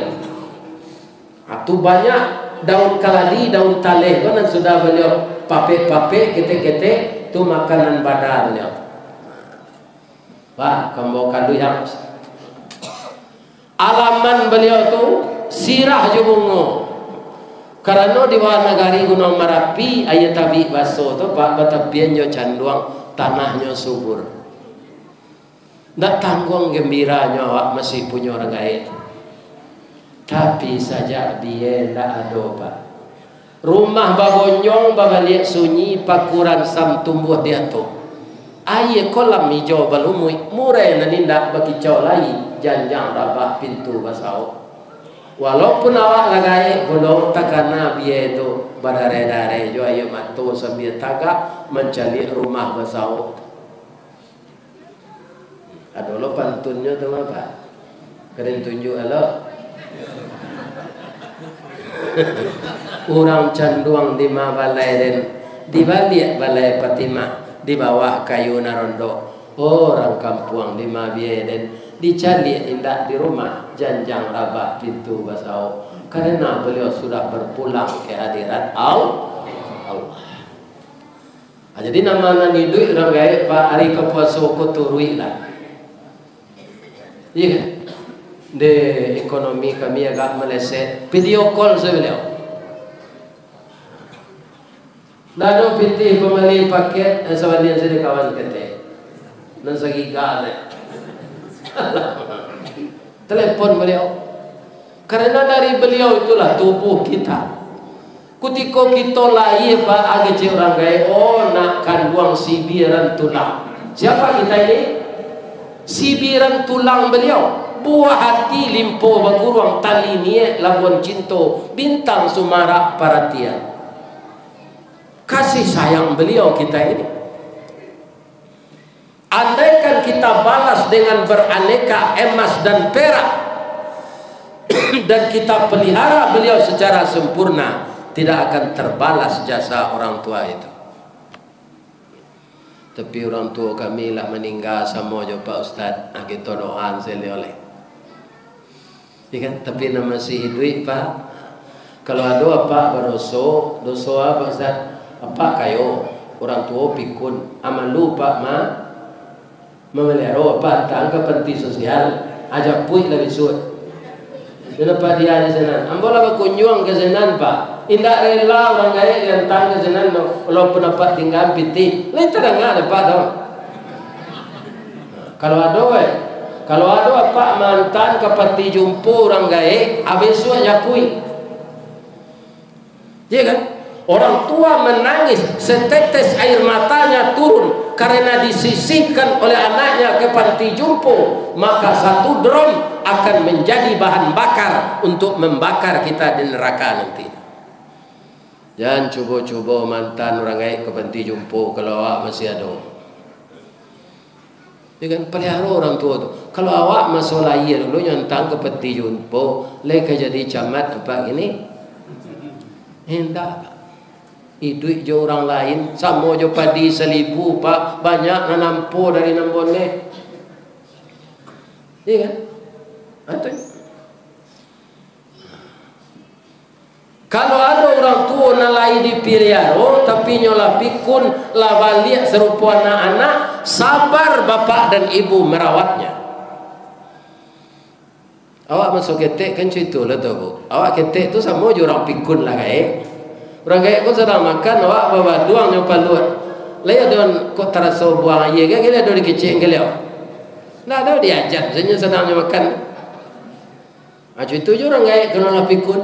Itu ha, banyak daun kaladi, daun taleh kan sudah beliau papek-papek, ketek-ketek, tu makanan badan beliau. Pak, kamu kandu yang alaman beliau tu sirah jubungo. Karena di bawah negari Gunung Merapi ayat tabi baso tu pak batapian jo canduang tanahnya subur. Tak tanggung gembiranya awak masih punya orang gaib. Tapi saja dia tidak ada pak. Rumah bagonyong babalik sunyi pakuran sam tumbuh dia tu. Aye kolam hijau balumui murai ndak bagi cau lagi janjang rabah pintu basau. Walaupun awak lagai belum takana biaya itu badare-dare jo ayo matu sambil tagak mencari rumah basau. Ada lo pantunnya tu apa? Keren tunjuk alo. Orang [laughs] canduang di ma balai dan di balik balai Fatimah di bawah kayu narondo. Orang kampung di ma biaya dan dicari indah di rumah janjang rabah pintu basau. Karena beliau sudah berpulang ke hadirat Allah. Ah, jadi nama nani duit orang gaya pak hari kepuasa kuturui lah. Iya. De ekonomi kami agak meleset. Video call saya beliau. Lalu pinti pembeli paket eh, dia saya kawan kete Dan segi gale [laughs] Telepon beliau. Karena dari beliau itulah tubuh kita. Kutiko kita lahir Pak Agi orang gaya Oh nak kanduang sibiran tulang. Siapa kita ini? Sibiran tulang beliau. Buah hati limpo baguruang tali nie labuan cinto bintang sumara paratia kasih sayang beliau kita ini andaikan kita balas dengan beraneka emas dan perak [clears throat] dan kita pelihara beliau secara sempurna tidak akan terbalas jasa orang tua itu tapi orang tua kami lah meninggal sama je Pak Ustaz. Ah, kita doa saya oleh. Ya kan? Tapi nama si hidup pak. Kalau ada apa beroso, doso apa Ustaz? Apa kayo? Orang tua pikun. Amal lupa ma. Memelihara apa? Tangga penting sosial. Ajak puik lebih suat. Kenapa dia di sana? Ambola berkunjung ke sana pak. Indah rela orang kaya yang tangga sana. Walaupun apa tinggal piti. Lain terang ada pak tau. Kalau ada, kalau ada apa mantan kepati jumpa orang gaib, habis itu aja kui. Ya kan? Orang tua menangis, setetes air matanya turun karena disisihkan oleh anaknya ke panti jumpo maka satu drum akan menjadi bahan bakar untuk membakar kita di neraka nanti jangan cuba-cuba mantan orang baik ke panti jumpo kalau awak masih ada kan pelihara orang tua tu. Kalau awak masuk lahir dulu nyantang ke peti jumpo, leka jadi camat apa ini? Hendak. Hidup je orang lain, sama je padi seribu pak, banyak nanampo dari nambone. Ya kan? Atau Kalau ada orang tua nalai di piriaro tapi nyola pikun la balik serupa anak-anak sabar bapak dan ibu merawatnya. Awak masuk ketek kan cerita lah tu. Awak ketek tu sama je orang pikun lah kaya. Orang kaya pun sedang makan awak bawa duang nyopa luat. Laya don kok terasa buang air ke? Kira do dikecek ke leo. Nah ada diajar sebenarnya sedang makan. Ah itu je orang kaya. Kena pikun.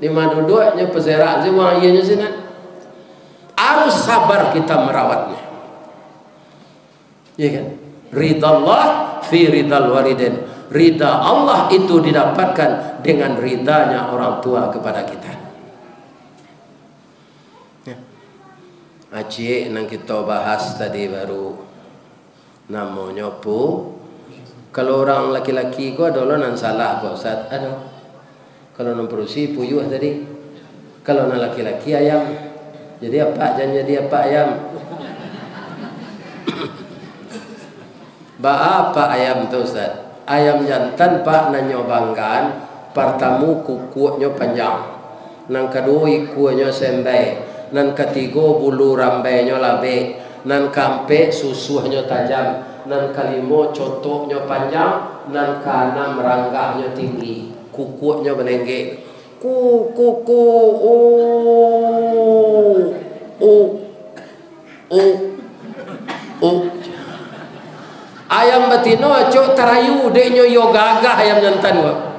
Lima duduknya peserak je wang ianya sini harus sabar kita merawatnya. Ya kan? Ridha Allah fi ridal walidin ridha Allah itu didapatkan dengan ridhanya orang tua kepada kita Acik yang kita bahas tadi baru namanya pu kalau orang laki-laki ko adalah nan salah ko Ustaz? Ada. Kalau non perusi puyuh tadi. Kalau non laki-laki ayam. Jadi apa? Jangan jadi apa ayam. [coughs] Ba apa ayam tu Ustaz? Ayam jantan pak nanyo banggan pertama kukunya panjang. Nang kedua ikunya sembai nang ketiga bulu rambainya labe. Nan kampe susuhnya tajam. Nan kalimo cotoknya panjang. Nan kanam ranggahnya tinggi. Kukunya menengge ku ku ku u u u u ayam batino cok terayu deknya yo gagah ayam jantan gua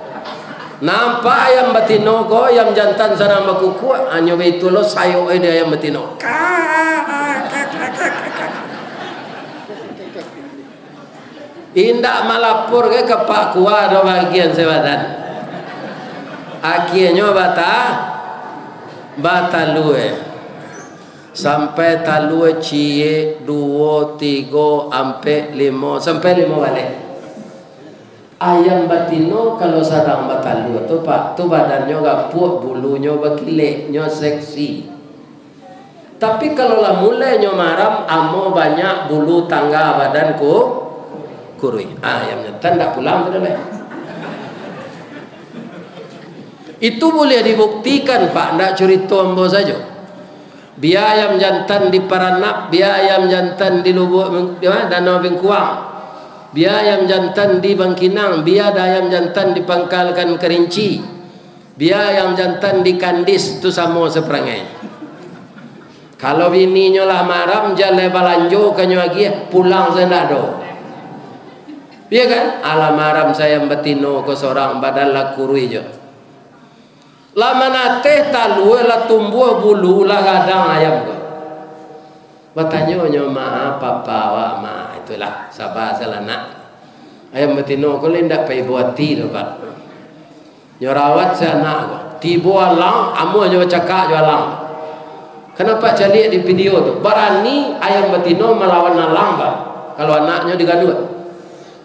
nampak ayam batino ko ayam jantan sana sama kuku anyo itu lo sayo ide ayam batino. Indak malapur ke ke Pak Kuah ada bagian sebatan akhirnya bata bata lue. Sampai talue cie dua tiga ampe lima. Sampai lima balik ayam batino kalau sedang bata lue tu pak tu badannya gapuk bulunya bakileknya seksi tapi kalau lah mulai maram amo banyak bulu tangga badanku kurui ayamnya tanda pulang tu dah Itu boleh dibuktikan Pak, nak cerita ambo saja. Biar ayam jantan di Paranap, biar ayam jantan di Lubuk Danau Bengkuang. Biar ayam jantan di Bangkinang, biar ayam jantan di Pangkalkan Kerinci. Biar ayam jantan di Kandis, itu sama seperangai. Kalau bininya lah maram, jalan balanjo kanyo lagi, pulang saya nak do. Iya kan? Alam maram saya betino ke seorang badan lah kurui je. Lama nate talu la tumbuh bulu la gadang ayam ko. Bertanya nyo ma papa wa ma itulah sabar selana. Ayam betino ko linda pai buat ti do pak. Nyorawat sana ko. Tibo alang amu nyo cakak jo alang. Kenapa cari di video tu? Berani ayam betino melawan alang pak. Kalau anaknya digaduh.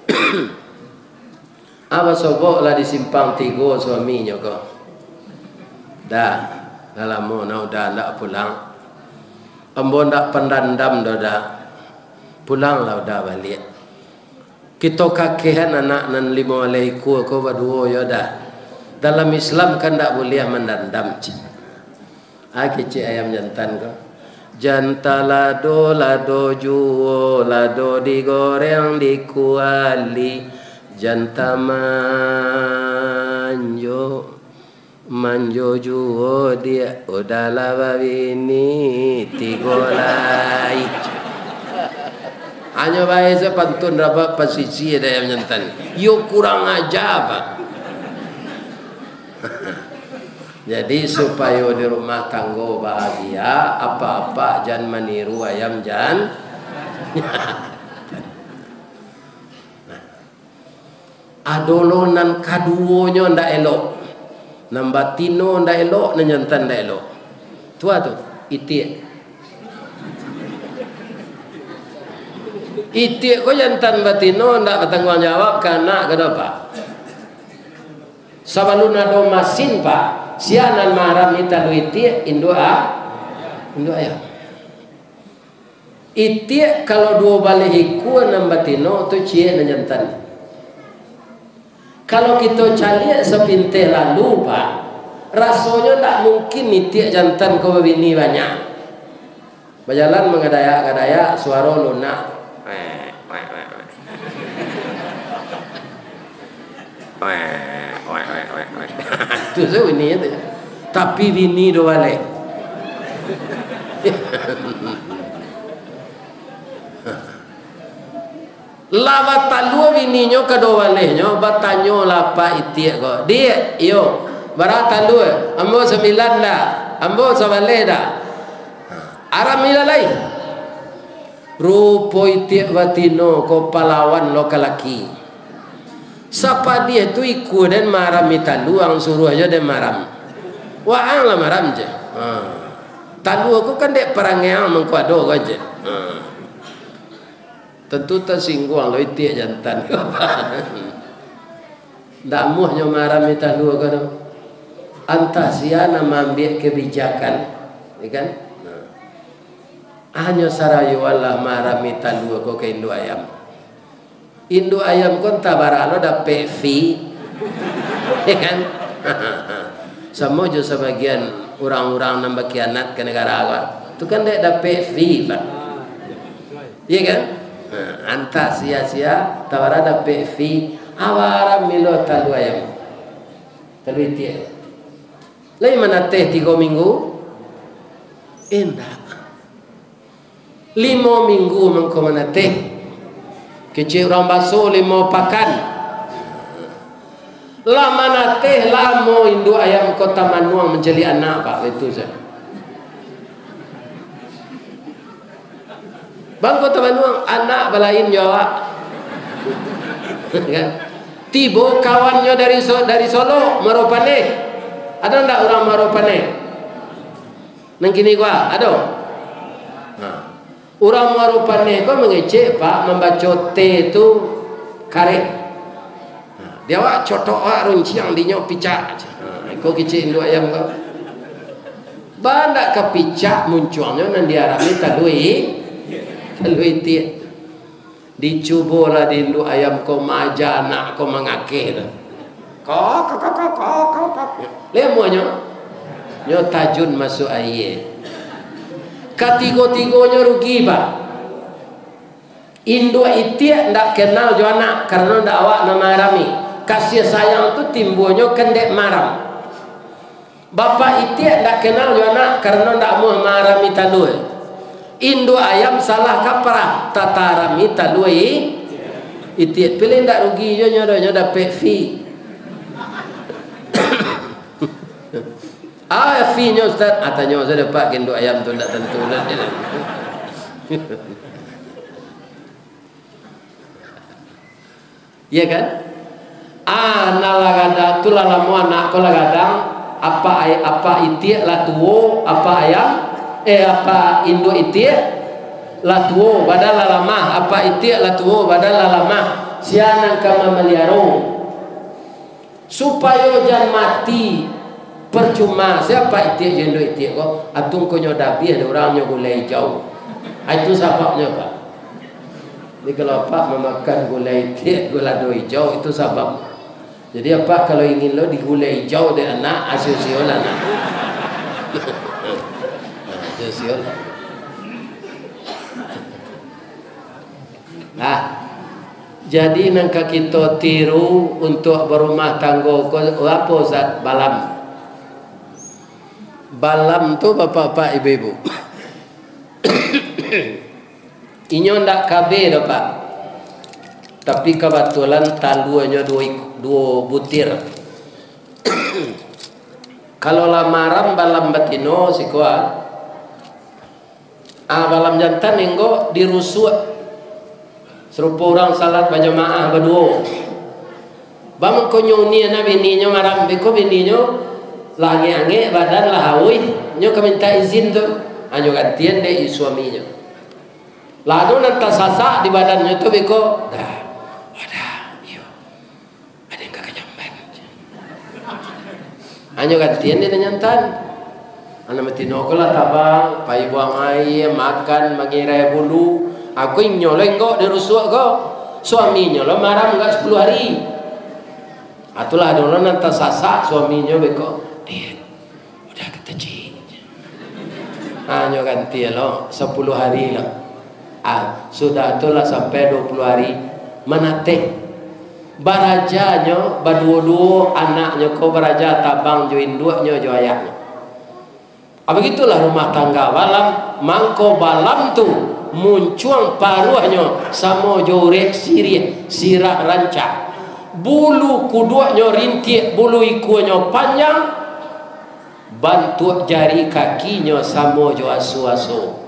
[coughs] Apa sobok lah di simpang tiga suaminya kau dah dalam mau nak dah nak pulang ambo nak pendandam dah dah pulang lah dah balik. Kita kakehan anak nan lima alaiku ko berdua ya dah. Dalam Islam kan tak boleh mendandam cik. Ayam jantan ko Janta lado lado juo lado digoreng dikuali. Janta manjo manjoju dia. Udahlah babini tigolai hanya baik sepantun dapat posisi ada yang nyantan yo kurang aja pak. [laughs] Jadi supaya di rumah tangga bahagia apa-apa jangan meniru ayam jangan. [laughs] Adolonan kaduonyo ndak elok. Nambatino ndak elok nanyantan ndak elok. Tua tu itik itik ko jantan batino ndak bertanggung jawab kana kenapa sabaluna do masin pak. Sianan maram ita lu itik indo a indo ayam itik kalau dua balik iku nambatino tu cie nanyantan kalau kita cari sepintir lalu pak, rasanya tak mungkin nitik jantan kau bini banyak. Berjalan mengadaya-gadaya suara lunak. Itu saya bini itu. Tapi bini dua balik. Lava talua vininyo kado walehnya batanyo lapa itie ko. Dia yo bara talua ambo sembilan dah. Ambo sabale dah. Aram mila lai. Rupo itie batino ko palawan lo kalaki. Sapa dia tu ikut dan maram italu ang suruh aja dan maram. Wah ang lah maram je. Ha. Talu aku kan dek perang yang mengkuado aja. Ha tentu tersinggung lo itu jantan [laughs] tak muahnya marah minta dua kan antasia nama ambil kebijakan ya kan hanya sarayu Allah marah minta dua kok ke Indo ayam. Indo ayam kon tabarano dapat [laughs] fee ya kan? [laughs] Sama juga sebagian orang-orang nambah kianat ke negara awak itu kan dia dapat fee pak. Ya kan? Anta sia-sia tawarada fi awara milo talu ayam. Itu lain mana teh tiga minggu? Endak lima minggu mengko mana teh kecil orang baso lima pakan mana teh lama indu ayam kota manuang menjadi anak pak itu saja Bang kota Bandung anak balain Jawa. kan? [laughs] Tibo kawannya dari dari Solo Maropane. Ada ndak orang Maropane? Nang kini gua, ada. Orang Maropane kau mengecek Pak membaca T itu kare. Nah, dia wak cotok wak runciang dinyok picak. Nah, kau kecek induk ayam kau. Bandak kepicak munculnya nan diarami tadui kalau itu dicuba lah di lu ayam kau maja anak kau mengakir. Kau kau kau kau kau kau kau. Lihat muanya. Nyo tajun masuk air. Katigo-tigonya rugi ba. Indo itu ndak kenal jo anak karena ndak awak nama rami. Kasih sayang tu timbulnya kendek maram. Bapak itu ndak kenal jo anak karena ndak mau marami talui. Indo ayam salah kapra tatara mita luai itu pilih ndak rugi yo nyodo nyodo dapat fee ah fee nyo ustaz. Atanya saya dapat indo ayam tu ndak tentu lah [laughs] ya kan? Ah nalagada tu lalamu anak ko lagadang apa apa itik lah tuo apa ayam. Eh apa indo itu latuo badal lama apa itu latuo badal lama sianan kama meliaro supaya jangan mati percuma. Siapa itu jendo itu kok atung ko nyodabi ada orang nyogulai jauh. Itu sebabnya pak. Ini kalau pak memakan gulai itu gula doi jauh itu sebab jadi apa kalau ingin lo digulai jauh dengan anak asosial anak sosial. [laughs] Nah, jadi nangka kita tiru untuk berumah tangga. Apa zat balam. Balam tu bapak-bapak ibu-ibu. Inyo ndak kabe dah pak. Tapi kebetulan taluannya dua dua butir. Kalau lamaran balam batino si kuat. Ah balam jantan enggo dirusuk serupa orang salat berjamaah berdua bang konyo ni na bini nyo ngaram beko bini nyo langi ange badan lah hawi nyo minta izin tu. Anyo gantian de suaminya lalu nanti sasak di badannya tu beko. Dah. Ada iyo. Ada yang kagak nyampe anyo gantian de nyantan. Ana mati nokola tabang, pai buang air, makan, mengira bulu. Aku nyoleng kok di rusuk kok. Suaminya lo marah enggak 10 hari. Atulah ada orang nanti sasak suaminya beko. Eh, udah cing. Hanya ganti lo 10 hari lo. Ah, sudah itulah sampai 20 hari. Mana teh? Barajanya, berdua-dua anaknya kau baraja tabang join dua nyo jo ayahnya. Apa gitulah rumah tangga balam mangko balam tu muncul paruhnya sama jorek sirih sirah rancak bulu kuduaknya rintik bulu ikunya panjang bantu jari kakinya sama jo asu-asu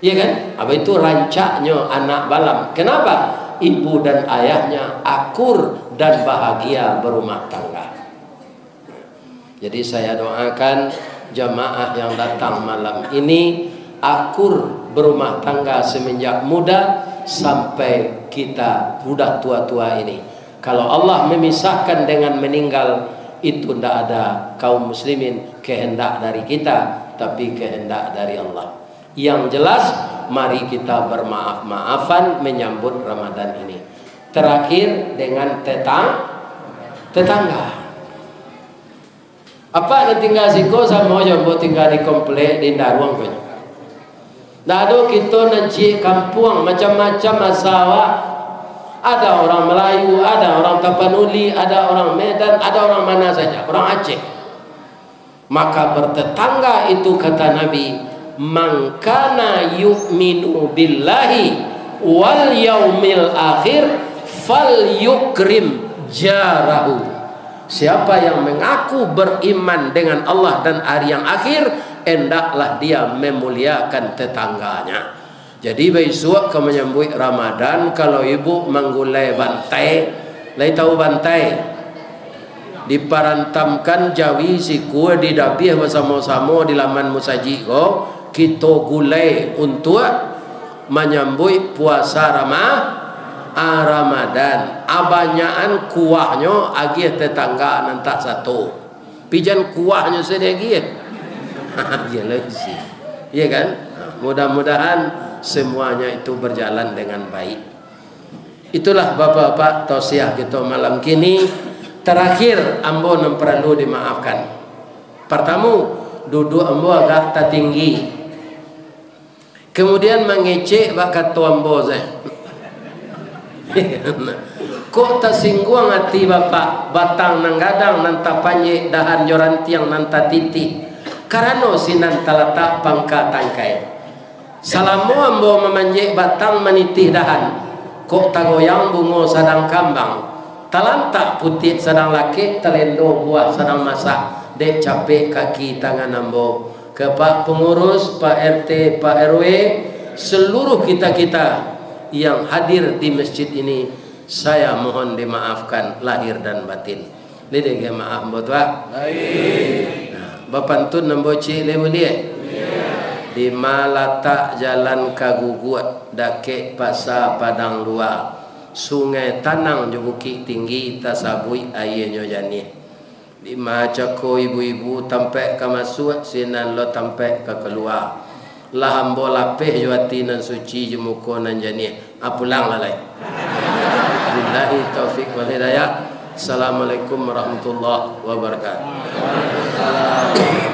Ya kan? Apa itu rancaknya anak balam. Kenapa? Ibu dan ayahnya akur dan bahagia berumah tangga. Jadi saya doakan jamaah yang datang malam ini akur berumah tangga semenjak muda sampai kita sudah tua-tua ini. Kalau Allah memisahkan dengan meninggal itu tidak ada kaum muslimin kehendak dari kita tapi kehendak dari Allah. Yang jelas mari kita bermaaf-maafan menyambut Ramadan ini. Terakhir dengan tetang tetangga. Apa nak tinggal siko sama aja tinggal di komplek di daruang punya. Lalu kita nanti kampung macam-macam masalah. Ada orang Melayu, ada orang Tapanuli, ada orang Medan, ada orang mana saja, orang Aceh. Maka bertetangga itu kata Nabi, "Mangkana yu'minu billahi wal yaumil akhir fal yukrim jarahu." Siapa yang mengaku beriman dengan Allah dan hari yang akhir, hendaklah dia memuliakan tetangganya. Jadi besok ke menyambut Ramadan kalau ibu menggulai bantai, lai tahu bantai. Diparantamkan jawi si kue di dapih bersama-sama di laman musaji ko, kita gulai untuk menyambut puasa Ramadan ah, Ramadan. Abanyaan kuahnya agi tetangga nanti satu. Pijan kuahnya sedikit ya lagi ya kan? Mudah-mudahan semuanya itu berjalan dengan baik. Itulah bapak-bapak tausiah kita malam kini. Terakhir ambo yang perlu dimaafkan. Pertama duduk ambo agak tertinggi. Kemudian mengecek bakat tuan boze [laughs] Kok tersinggung hati bapa batang nang gadang nan tapanye dahan joran tiang nan titi. Karena sinan talata pangka tangkai. Salamu ambo memanje batang menitih dahan. Kok tagoyang bungo sadang kambang. Talantak putih sedang laki telendo buah sedang masak. Dek capek kaki tangan ambo. Ke Pak Pengurus, Pak RT, Pak RW, seluruh kita-kita yang hadir di masjid ini saya mohon dimaafkan lahir dan batin. Ini dia maaf buat. Baik. Bapak tu nombor cik le boleh. Di Malata Jalan Kaguguat Dake Pasar Padang Luar Sungai Tanang Jubuki Tinggi Tasabui Ayenyo Jani Di Macako ibu-ibu Tampak ke masuk Sinan lo tampak ke keluar. Lah hambo lapeh juati nan suci jumuko nan jani apulang lalai billahi taufik wal hidayah. Assalamualaikum warahmatullahi wabarakatuh